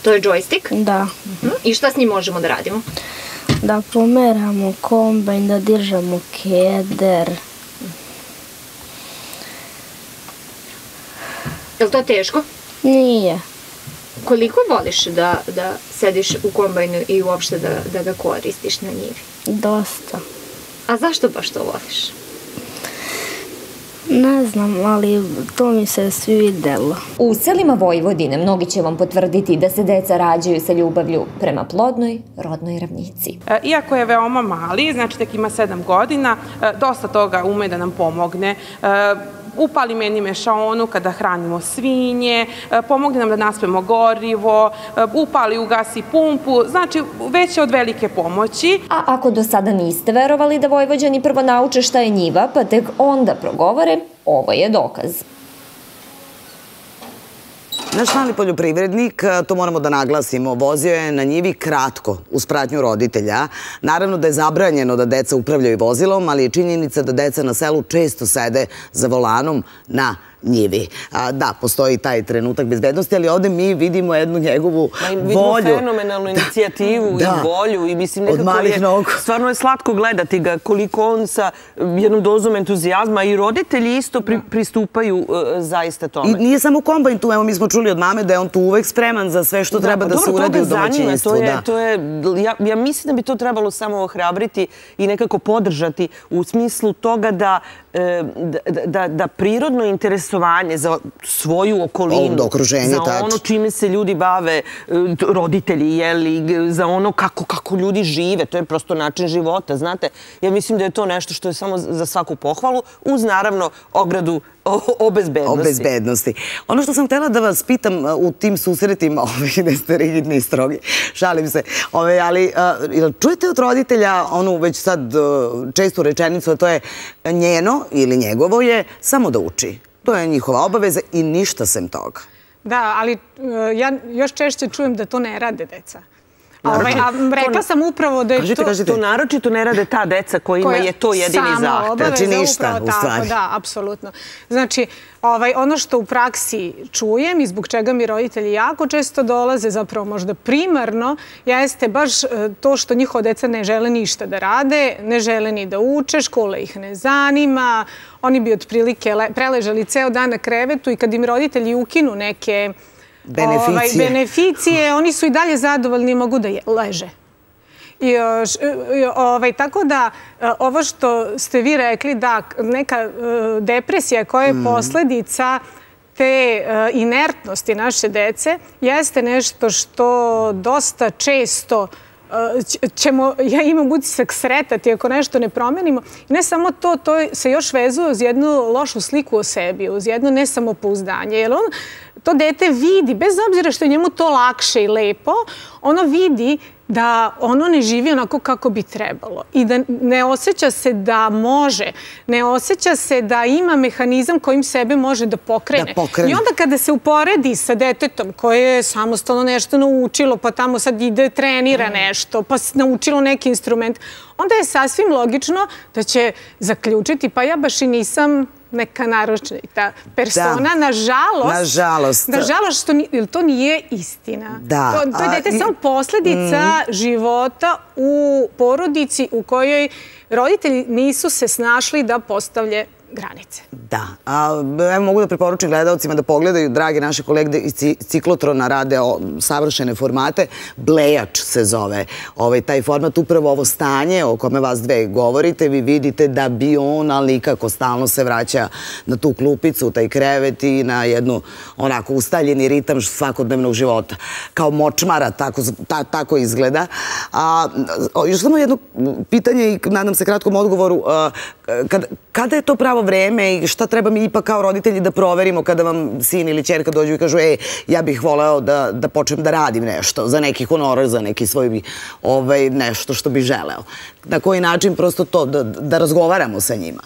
To je joystick? Da. Mhm. I šta s njim možemo da radimo? Da pomeramo kombajn, da držamo keder. Je li to teško? Nije. Koliko voliš da, da sediš u kombajnu i uopšte da, da ga koristiš na njivi? Dosta. A zašto baš to voliš? Ne znam, ali to mi se svidelo. U selima Vojvodine mnogi će vam potvrditi da se deca rađaju sa ljubavlju prema plodnoj rodnoj ravnici. E, iako je veoma mali, znači tek ima sedam godina, e, dosta toga ume da nam pomogne. Upali meni mešaonu kada hranimo svinje, e, pomogne nam da naspemo gorivo, e, upali ugasi pumpu, znači već je od velike pomoći. A ako do sada niste verovali da Vojvođani prvo nauče šta je njiva, pa tek onda progovore, ovo je dokaz. Naš mali poljoprivrednik, e, to moramo da naglasimo, vozio je na njivi kratko uz pratnju roditelja. Naravno da je zabranjeno da deca upravljaju vozilom, ali je činjenica da deca na selu često sede za volanom na njivi. Da, postoji taj trenutak bezbednosti, ali ovde mi vidimo jednu njegovu volju. Vidimo fenomenalnu inicijativu i volju i mislim nekako je, stvarno je slatko gledati ga koliko on sa jednom dozom entuzijazma i roditelji isto pristupaju e, zaista tome. I nije samo kombajn tu, evo mi smo čuli od mame da je on tu uvek spreman za sve što treba pa da se uradi u domaćinstvu. Ja mislim da bi to trebalo samo ohrabriti i nekako podržati u smislu toga da e, da prirodno interesovanje za svoju okolinu, za ono čime se ljudi bave, e, roditelji, za ono kako ljudi žive. To je prosto način života, znate. Ja mislim da je to nešto što je samo za svaku pohvalu, uz naravno ogradu o bezbednosti. O bezbednosti. Ono što sam htjela da vas pitam u tim susretima, gde ste rigidni i strogi, šalim se, ali čujete od roditelja onu već sad čestu rečenicu, a to je njeno ili njegovo je samo da uči. To je njihova obaveza i ništa sem toga. Da, ali e, ja još češće čujem da to ne rade deca. Ovaj, a rekla sam upravo da je to... To naročito ne rade ta deca kojima je to jedini zahtev. Obaveza, znači ništa, u stvari. Da, apsolutno. Znači, ovaj, ono što u praksi čujem i zbog čega mi roditelji jako često dolaze, zapravo možda primarno, jeste baš e, to što njihova deca ne žele ništa da rade, ne žele ni da uče, škola ih ne zanima, oni bi otprilike preležali ceo dan na krevetu i kad im roditelji ukinu neke Ovaj, beneficije, oni su i dalje zadovoljni i mogu da leže. Ovaj, tako da, e, ovo što ste vi rekli, da neka e, depresija koja je mm. posledica te e, inertnosti naše dece, jeste nešto što dosta često ćemo, ja imam utisak sretati ako nešto ne promenimo. I ne samo to, to se još vezuje uz jednu lošu sliku o sebi, uz jedno nesamopouzdanje. Jer on, to dete vidi, bez obzira što je njemu to lakše i lepo, ono vidi da ono ne živi onako kako bi trebalo i da ne osjeća se da može, ne osjeća se da ima mehanizam kojim sebe može da pokrene. I onda kada se uporedi sa detetom koje je samostalno nešto naučilo, pa tamo sad ide, trenira mm. nešto, pa naučilo neki instrument, onda je sasvim logično da će zaključiti, pa ja baš i nisam neka naročita persona, nažalost. Nažalost. Nažalost, što to nije istina. Da. To je dete samo posljedica mm. života u porodici u kojoj roditelji nisu se snašli da postavlje granice. Da. A, evo mogu da preporučim gledalcima da pogledaju, dragi naše kolege iz Ciklotrona rade o savršene formate. Blejač se zove ovaj, taj format. Upravo ovo stanje o kome vas dve govorite, vi vidite da bi on, ali nikako stalno se vraća na tu klupicu, taj krevet i na jednu onako ustaljeni ritam svakodnevnog života. Kao močmara, tako, ta, tako izgleda. A, još samo jedno pitanje i nadam se kratkom odgovoru. A, kada, kada je to pravo vreme i šta treba mi ipak kao roditelji da proverimo kada vam sin ili čerka dođu i kažu e, ja bih voleo da, da počnem da radim nešto za neki honor, za neki svoj ovaj, nešto što bi želeo. Na koji način prosto to, da, da razgovaramo sa njima?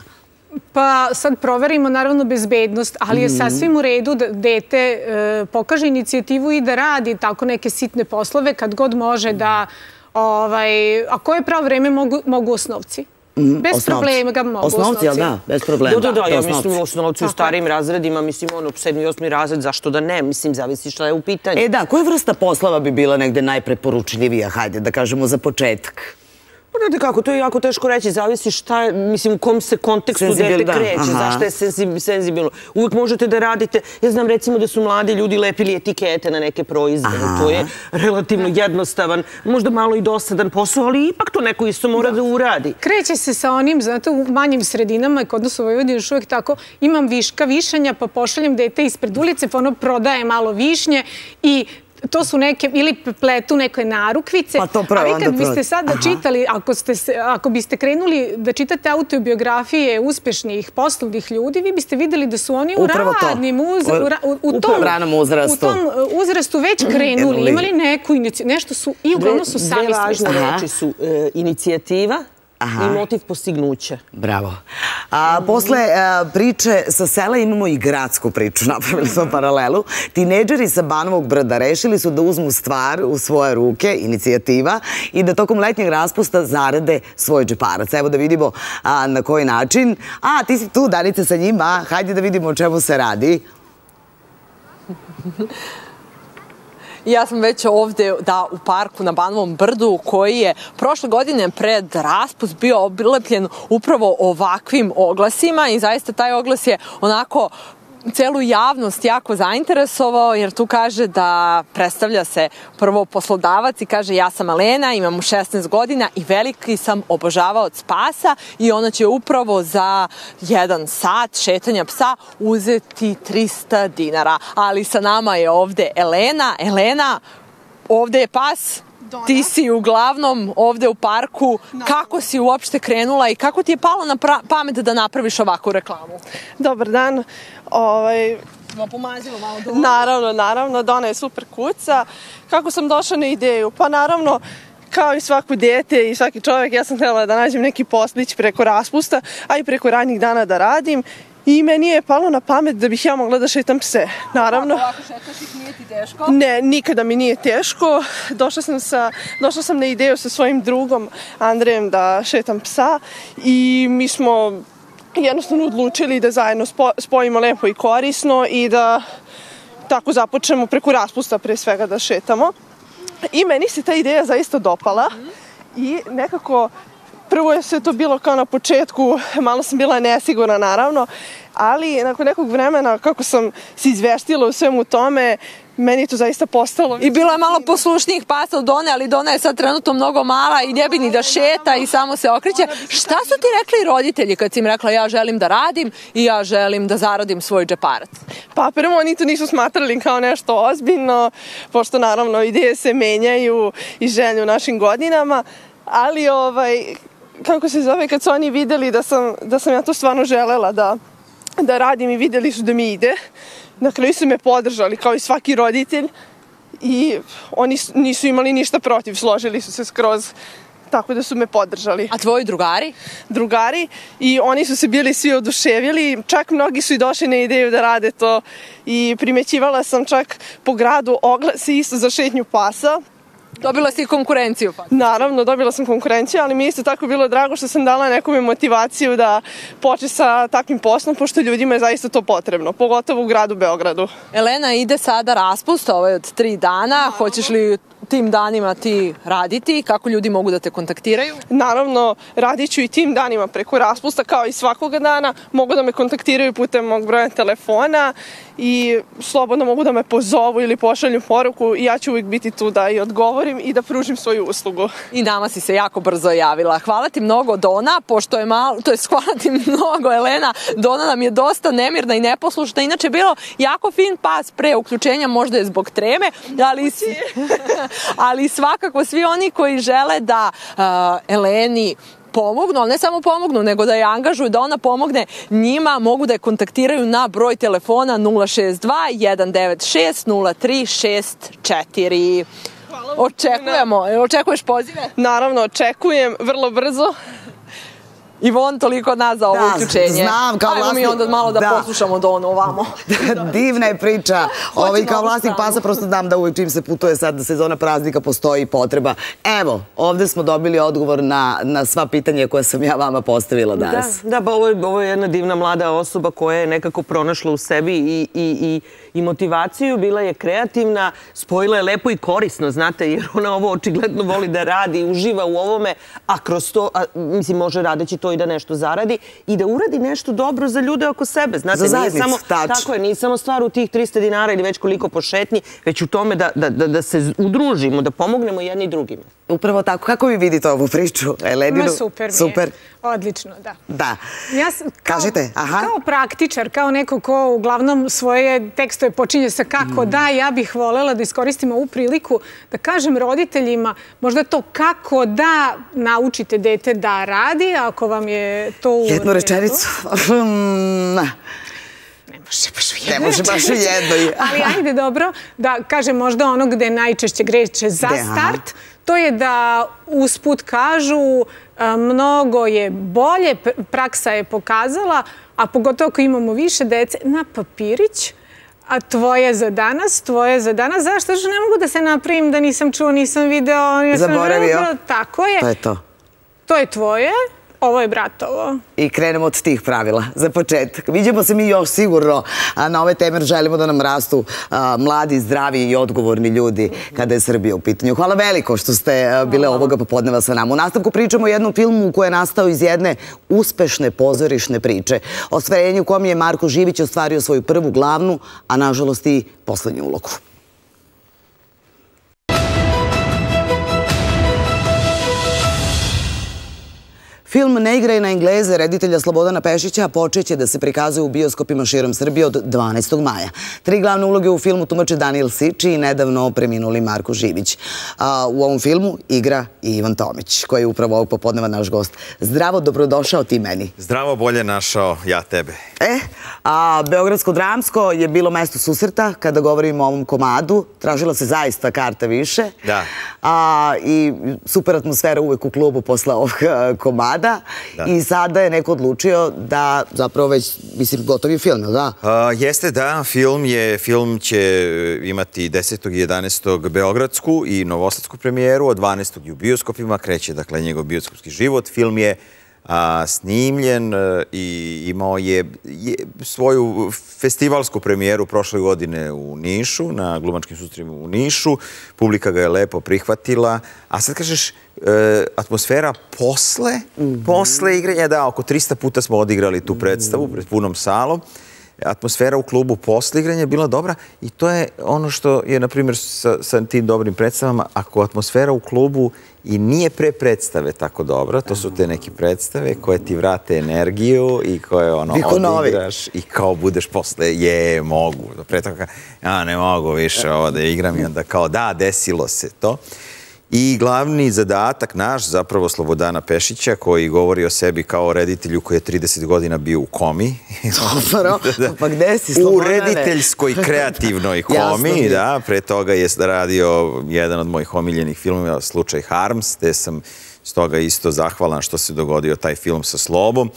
Pa sad proverimo naravno bezbednost, ali je mhm. sasvim u redu da dete e, pokaže inicijativu i da radi tako neke sitne poslove kad god može da... Ovaj, a koje pravo vreme mogu, mogu osnovci? Mhm, bez problema ga mogu osnovci. Osnovci, ali da, bez problema. Da, da, da, ja mislim osnovci u starim razredima, mislim ono, sedmi i osmi razred, zašto da ne, mislim, zavisi šta je u pitanju. E da, koja vrsta poslova bi bila negde najpreporučljivija, hajde, da kažemo za početak? Znate kako, to je jako teško reći, zavisi šta je, mislim, u kom se kontekstu dete kreće, zašto je senzibilno. Uvijek možete da radite, ja znam recimo da su mladi ljudi lepili etikete na neke proizvode, to je relativno jednostavan, možda malo i dosadan posao, ali ipak to neko isto mora da uradi. Kreće se sa onim, znate, u manjim sredinama, kod nas u Vojvodini još uvijek tako, imam viška višanja, pa pošaljem dete ispred ulice, pa ono prodaje malo višnje i to su neke, ili pletu neke narukvice. Pa to pravo, A vi kad biste sada čitali, ako, ste, ako biste krenuli da čitate autobiografije uspešnih poslovnih ljudi, vi biste videli da su oni u radnim uz, u, u, tom, ranom uzrastu. u tom uh, uzrastu već krenuli, imali neku inicijativu, nešto su, i uglavnom su sami Dve važne reči su e, inicijativa, i motiv postignuća. Bravo. A, posle a, priče sa sela imamo i gradsku priču, napravili smo paralelu. Tineđeri sa Banovog brda rešili su da uzmu stvar u svoje ruke, inicijativa, i da tokom letnjeg raspusta zarade svoj džeparac. Evo da vidimo a, na koji način. A, ti si tu, Danice, sa njima. Hajde da vidimo o čemu se radi. Ja sam već ovde da, u parku na Banovom brdu koji je prošle godine pred raspust bio obilepljen upravo ovakvim oglasima i zaista taj oglas je onako celu javnost jako zainteresovao jer tu kaže da predstavlja se prvo poslodavac i kaže ja sam Alena, imam 16 godina i veliki sam obožavao od spasa i ona će upravo za jedan sat šetanja psa uzeti 300 dinara. Ali sa nama je ovde Elena. Elena, ovde je pas, Ti si uglavnom ovde u parku. Kako si uopšte krenula i kako ti je palo na pamet da napraviš ovakvu reklamu? Dobar dan. Ovaj, pomazimo malo dobro. Naravno, naravno. Dona je super kuca. Kako sam došla na ideju? Pa naravno, kao i svaku dete i svaki čovjek, ja sam htjela da nađem neki poslić preko raspusta, a i preko radnjih dana da radim I meni je palo na pamet da bih ja mogla da šetam pse. Naravno. Ako ovako šetaš ih, nije ti teško? Ne, nikada mi nije teško. Došla sam, sa, došla sam na ideju sa svojim drugom Andrejem da šetam psa i mi smo jednostavno odlučili da zajedno spo, spojimo lepo i korisno i da tako započnemo preko raspusta pre svega da šetamo. I meni se ta ideja zaista dopala i nekako prvo je sve to bilo kao na početku, malo sam bila nesigurna naravno, ali nakon nekog vremena kako sam se izveštila u svemu tome, meni je to zaista postalo. I bilo je malo poslušnijih pasa od Done, ali Dona je sad trenutno mnogo mala i ne bi ni da šeta i samo se okreće. Šta su ti rekli roditelji kad si im rekla ja želim da radim i ja želim da zaradim svoj džeparac? Pa prvo oni to nisu smatrali kao nešto ozbiljno, pošto naravno ideje se menjaju i želju u našim godinama, ali ovaj, kako se zove, kad su oni videli da sam, da sam ja to stvarno želela da, da radim i videli su da mi ide, na kraju su me podržali kao i svaki roditelj i oni nisu imali ništa protiv, složili su se skroz tako da su me podržali. A tvoji drugari? Drugari i oni su se bili svi oduševili, čak mnogi su i došli na ideju da rade to i primećivala sam čak po gradu oglasi isto za šetnju pasa. Dobila si konkurenciju? Pa. Naravno, dobila sam konkurenciju, ali mi je isto tako bilo drago što sam dala nekome motivaciju da poče sa takvim poslom, pošto ljudima je zaista to potrebno, pogotovo u gradu Beogradu. Elena, ide sada raspust ovaj od tri dana. Hoćeš li tim danima ti raditi? Kako ljudi mogu da te kontaktiraju? Naravno, radit ću i tim danima preko raspusta, kao i svakoga dana. Mogu da me kontaktiraju putem mog broja telefona i slobodno mogu da me pozovu ili pošalju poruku i ja ću uvijek biti tu da i odgovorim i da pružim svoju uslugu. I nama si se jako brzo javila. Hvala ti mnogo Dona, pošto je malo, to je hvala ti mnogo Elena. Dona nam je dosta nemirna i neposlušna. Inače, bilo jako fin pas pre uključenja, možda je zbog treme, ali, ali svakako svi oni koji žele da uh, Eleni pomognu, ali ne samo pomognu, nego da je angažuju, da ona pomogne njima, mogu da je kontaktiraju na broj telefona 062 196 0364. Očekujemo. Očekuješ pozive? Naravno, očekujem vrlo brzo. Ivon, toliko od nas za ovo uključenje. Znam, kao vlasnik... Ajmo mi onda malo da, da. poslušamo do ono ovamo. Divna je priča. Ovaj, kao vlasnik pasa prosto znam da uvijek čim se putuje sad sezona praznika postoji potreba. Evo, ovde smo dobili odgovor na, na sva pitanja koje sam ja vama postavila danas. Da, da pa ovo je, ovo je jedna divna mlada osoba koja je nekako pronašla u sebi i, i, i, i motivaciju, bila je kreativna, spojila je lepo i korisno, znate, jer ona ovo očigledno voli da radi, uživa u ovome, a kroz to, a, mislim, može radeći to to i da nešto zaradi i da uradi nešto dobro za ljude oko sebe. Znate, za zajednicu, tačno. Tako je, nije samo stvar u tih 300 dinara ili već koliko pošetnji, već u tome da, da, da, da se udružimo, da pomognemo jedni drugima. Upravo tako. Kako vi vidite ovu priču, Eleninu? Ma super mi super. Odlično, da. Da. Ja, kao, Kažite, aha. Kao praktičar, kao neko ko uglavnom svoje tekstove počinje sa kako mm. da, ja bih volela da iskoristimo ovu priliku da kažem roditeljima možda to kako da naučite dete da radi, ako vam je to u Jednu rečenicu. ne može baš u jednoj Ne može baš u jednoj. Ali ajde dobro da kažem možda ono gde najčešće greće za start, to je da usput kažu mnogo je bolje, praksa je pokazala, a pogotovo ako imamo više dece, na papirić, a tvoje za danas, tvoje za danas. Zašto? Što ne mogu da se napravim da nisam čuo, nisam video, nisam Zaboravio. Tako je. To je to. To je tvoje. Ovo je bratovo. I krenemo od tih pravila za početak. Vidimo se mi još sigurno na ove teme. Želimo da nam rastu mladi, zdravi i odgovorni ljudi kada je Srbija u pitanju. Hvala veliko što ste bile ovoga popodneva sa nama. U nastavku pričamo o jednom filmu koji je nastao iz jedne uspešne pozorišne priče. O stvarenju kom je Marko Živić ostvario svoju prvu glavnu, a nažalost i poslednju ulogu. Film Ne igraj na Engleze reditelja Slobodana Pešića počeće da se prikazuje u bioskopima širom Srbije od 12. maja. Tri glavne uloge u filmu tumače Daniel Siči i nedavno preminuli Marko Živić. U ovom filmu igra i Ivan Tomić, koji je upravo ovog popodneva naš gost. Zdravo, dobrodošao ti meni. Zdravo, bolje našao ja tebe. E, a Beogradsko dramsko je bilo mesto susreta kada govorimo o ovom komadu. Tražila se zaista karta više. Da. I super atmosfera uvek u klubu posle ovog komada tada i sada je neko odlučio da zapravo već, mislim, gotov je film, da? Jeste, da. Film je, film će imati 10. i 11. Beogradsku i Novosadsku premijeru, od 12. i u bioskopima kreće, dakle, njegov bioskopski život. Film je snimljen i imao je svoju festivalsku premijeru prošle godine u Nišu, na glumačkim sustrima u Nišu. Publika ga je lepo prihvatila. A sad kažeš, atmosfera posle, mhm. posle igranja, da, oko 300 puta smo odigrali tu predstavu pred punom salom atmosfera u klubu posle igranja je bila dobra i to je ono što je, na primjer, sa, sa tim dobrim predstavama, ako atmosfera u klubu i nije pre predstave tako dobra, to su te neke predstave koje ti vrate energiju i koje ono odigraš i kao budeš posle, je, mogu. Pre toga, ja ne mogu više ovo da igram i onda kao da, desilo se to. I glavni zadatak naš, zapravo Slobodana Pešića, koji govori o sebi kao reditelju koji je 30 godina bio u komi. pa gde si Slobodane? U rediteljskoj kreativnoj komi, da. Pre toga je radio jedan od mojih omiljenih filmova, Slučaj Harms, gde sam stoga isto zahvalan što se dogodio taj film sa Slobom.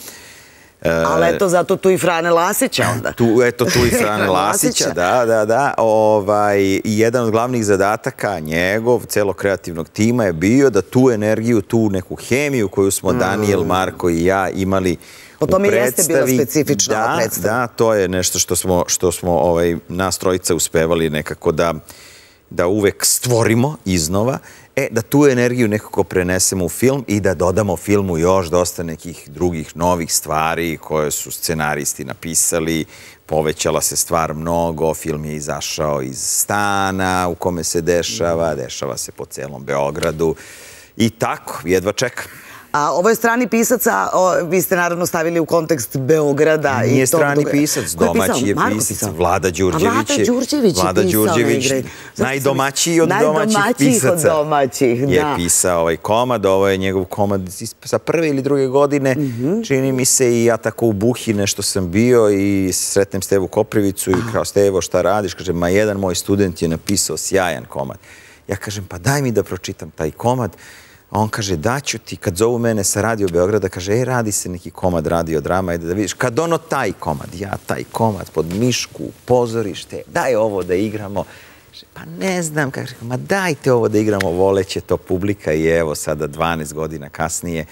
Ali eto, zato tu i Frane Lasića onda. Tu, eto, tu i Frane Lasića, da, da, da. Ovaj, jedan od glavnih zadataka njegov, celo kreativnog tima je bio da tu energiju, tu neku hemiju koju smo Daniel, Marko i ja imali Po tome jeste bila specifična predstava. Da, to je nešto što smo, što smo ovaj, nas trojica uspevali nekako da, da uvek stvorimo iznova. E, da tu energiju nekako prenesemo u film i da dodamo filmu još dosta nekih drugih novih stvari koje su scenaristi napisali. Povećala se stvar mnogo, film je izašao iz stana u kome se dešava, dešava se po celom Beogradu. I tako, jedva čekam. A ovo je strani pisac, a vi ste naravno stavili u kontekst Beograda. Nije strani pisac, domaći je pisac. Vlada Đurđević je. Vlada Đurđević je pisao Najdomaćiji od domaćih pisaca. domaćih, da. Je pisao ovaj komad, ovo je njegov komad sa prve ili druge godine. Mhm. Čini mi se i ja tako u Buhi nešto sam bio i sretnem Stevu Koprivicu i kao Stevo šta radiš? Kaže, ma jedan moj student je napisao sjajan komad. Ja kažem, pa daj mi da pročitam taj komad. A on kaže, daću ti, kad zovu mene sa Radio Beograda, kaže, e, radi se neki komad radio drama, ajde da vidiš. Kad ono taj komad, ja taj komad, pod mišku, pozorište, daj ovo da igramo. Pa ne znam, kaže, ma dajte ovo da igramo, voleće to publika i evo sada 12 godina kasnije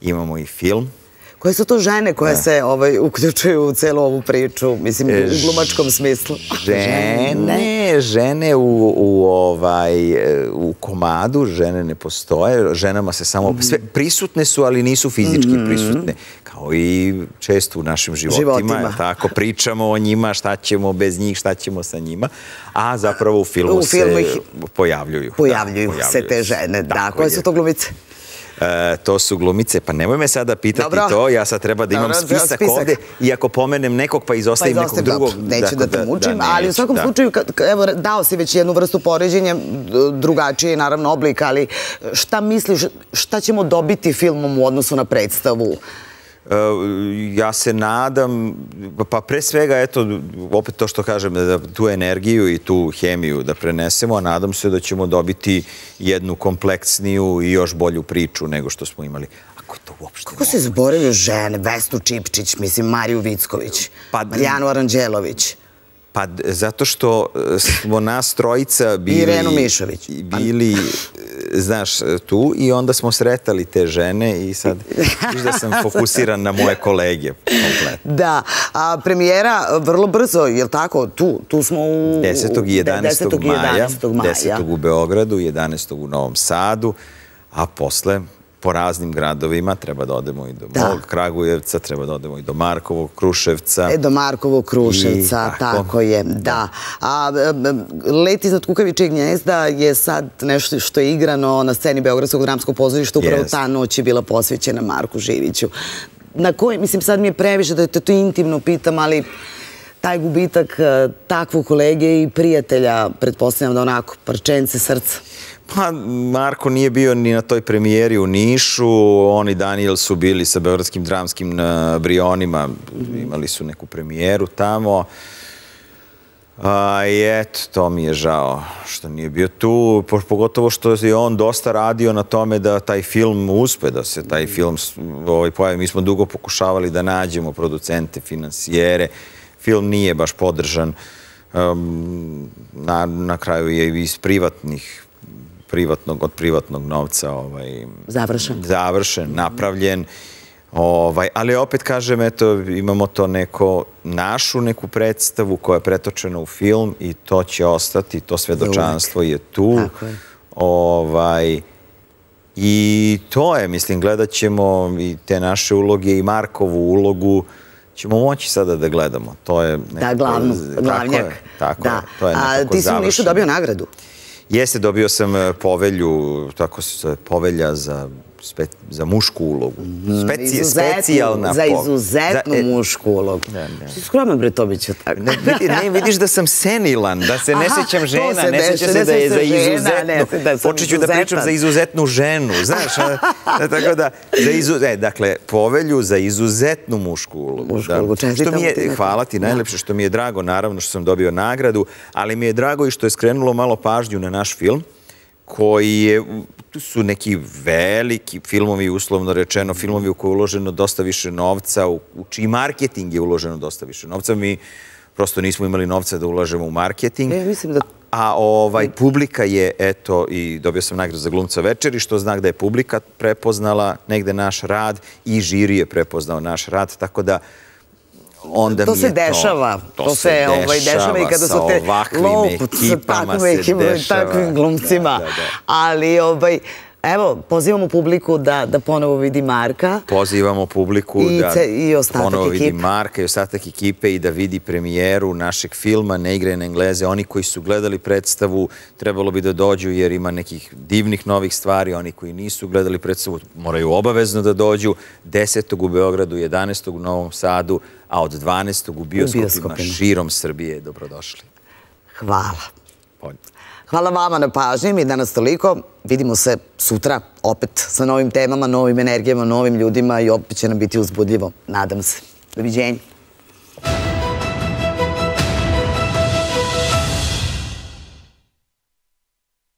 imamo i film. Koje su to žene koje se ovaj, uključuju u celu ovu priču, mislim, u e, glumačkom smislu? Žene, žene u, u, ovaj, u komadu, žene ne postoje, ženama se samo, mhm. sve prisutne su, ali nisu fizički mhm. prisutne, kao i često u našim životima, tako, pričamo o njima, šta ćemo bez njih, šta ćemo sa njima, a zapravo u filmu, se pojavljuju. Pojavljuju, se te žene, da, koje su to glumice? E, to su glumice. Pa nemoj me sada pitati to, ja sad treba da imam spisak ovde i ako pomenem nekog pa izostavim pa nekog drugog. Neću da te mučim, ali u svakom slučaju, evo, dao si već jednu vrstu poređenja, drugačiji je naravno oblik, ali šta misliš, šta ćemo dobiti filmom u odnosu na predstavu? Ja se nadam, pa pre svega, eto, opet to što kažem, da tu energiju i tu hemiju da prenesemo, a nadam se da ćemo dobiti jednu kompleksniju i još bolju priču nego što smo imali. Ako to uopšte... Kako se zboravio žene? Vestu Čipčić, mislim, Mariju Vicković, pa, Marijanu Aranđelović. Pa zato što e, smo nas trojica bili... Irenu Mišović. Bili, e, znaš, tu i onda smo sretali te žene i sad viš da sam fokusiran na moje kolege. Da, a premijera vrlo brzo, je li tako? Tu, tu smo u... 10. i 11. maja. 10. u Beogradu, 11. u Novom Sadu, a posle po raznim gradovima, treba da odemo i do mog Kragujevca, treba da odemo i do Markovog Kruševca. E, do Markovog Kruševca, tako je, da. A Let iznad Kukavičeg gnjezda je sad nešto što je igrano na sceni Beogradskog dramskog pozorišta, upravo ta noć je bila posvećena Marku Živiću. Na koji, mislim, sad mi je previše da te to intimno pitam, ali taj gubitak e, takvog kolege i prijatelja, pretpostavljam da onako, parčence srca. Pa, Marko nije bio ni na toj premijeri u Nišu, oni Daniel su bili sa Beogradskim dramskim eh, brionima, imali su neku premijeru tamo. I eto, to mi je žao što nije bio tu, pogotovo što je on dosta radio na tome da taj film uspe, da se taj film ovaj, pojavi. Mi smo dugo pokušavali da nađemo producente, financijere. Film nije baš podržan. Na, na kraju je iz privatnih privatnog, od privatnog novca ovaj, završen. završen, napravljen. Ovaj, ali opet kažem, eto, imamo to neko, našu neku predstavu koja je pretočena u film i to će ostati, to svedočanstvo je tu. Tako je. Ovaj, I to je, mislim, gledat ćemo i te naše uloge i Markovu ulogu ćemo moći sada da gledamo. To je nekako, Da, glavnu, glavnjak. Tako je, tako da. je. To je A nekako ti si u Nišu završeno. dobio nagradu. Jeste, dobio sam eh, povelju, tako se povelja za, spe, za mušku ulogu. Izuzetnu, specijalna Za izuzetnu Za- e, mušku ulogu. Si skroman, bre, to biće tako. Ne, vidi, ne, vidiš da sam senilan, da se ne Aha, sećam žena, se ne sećam se da je za izuzetnu. sećam da sam Počet ću da pričam za izuzetnu ženu, znaš. a, tako da, za izu, e, dakle, povelju za izuzetnu mušku ulogu. Mušku da. ulogu, Što čestitamo mi je, ti na hvala ti, najlepše što mi je drago, naravno što sam dobio nagradu, ali mi je drago i što je skrenulo malo pažnju na naš film, koji je, su neki veliki filmovi, uslovno rečeno, filmovi u koje je uloženo dosta više novca, u, u čiji marketing je uloženo dosta više novca. Mi prosto nismo imali novca da ulažemo u marketing. E, mislim da A ovaj, publika je, eto, i dobio sam nagradu za glumca večeri, što znak da je publika prepoznala negde naš rad i žiri je prepoznao naš rad, tako da onda To mi se je dešava. To, To se ovaj, dešava i kada sa su te ovakvim lopuc- ekipama se dešava. takvim glumcima. Da, da, da. Ali, ovaj, evo, pozivamo publiku da, da ponovo vidi Marka. Pozivamo publiku I da ce- i ostatak ponovo vidi. Marka i ostatak ekipe i da vidi premijeru našeg filma Ne igre na Engleze. Oni koji su gledali predstavu trebalo bi da dođu jer ima nekih divnih novih stvari. Oni koji nisu gledali predstavu moraju obavezno da dođu. 10. u Beogradu, 11. u Novom Sadu, a od 12. u bioskopima, bioskopima. širom Srbije. Dobrodošli. Hvala. Hvala vama na pažnji, mi danas toliko. Vidimo se sutra opet sa novim temama, novim energijama, novim ljudima i opet će nam biti uzbudljivo. Nadam se. Doviđenja.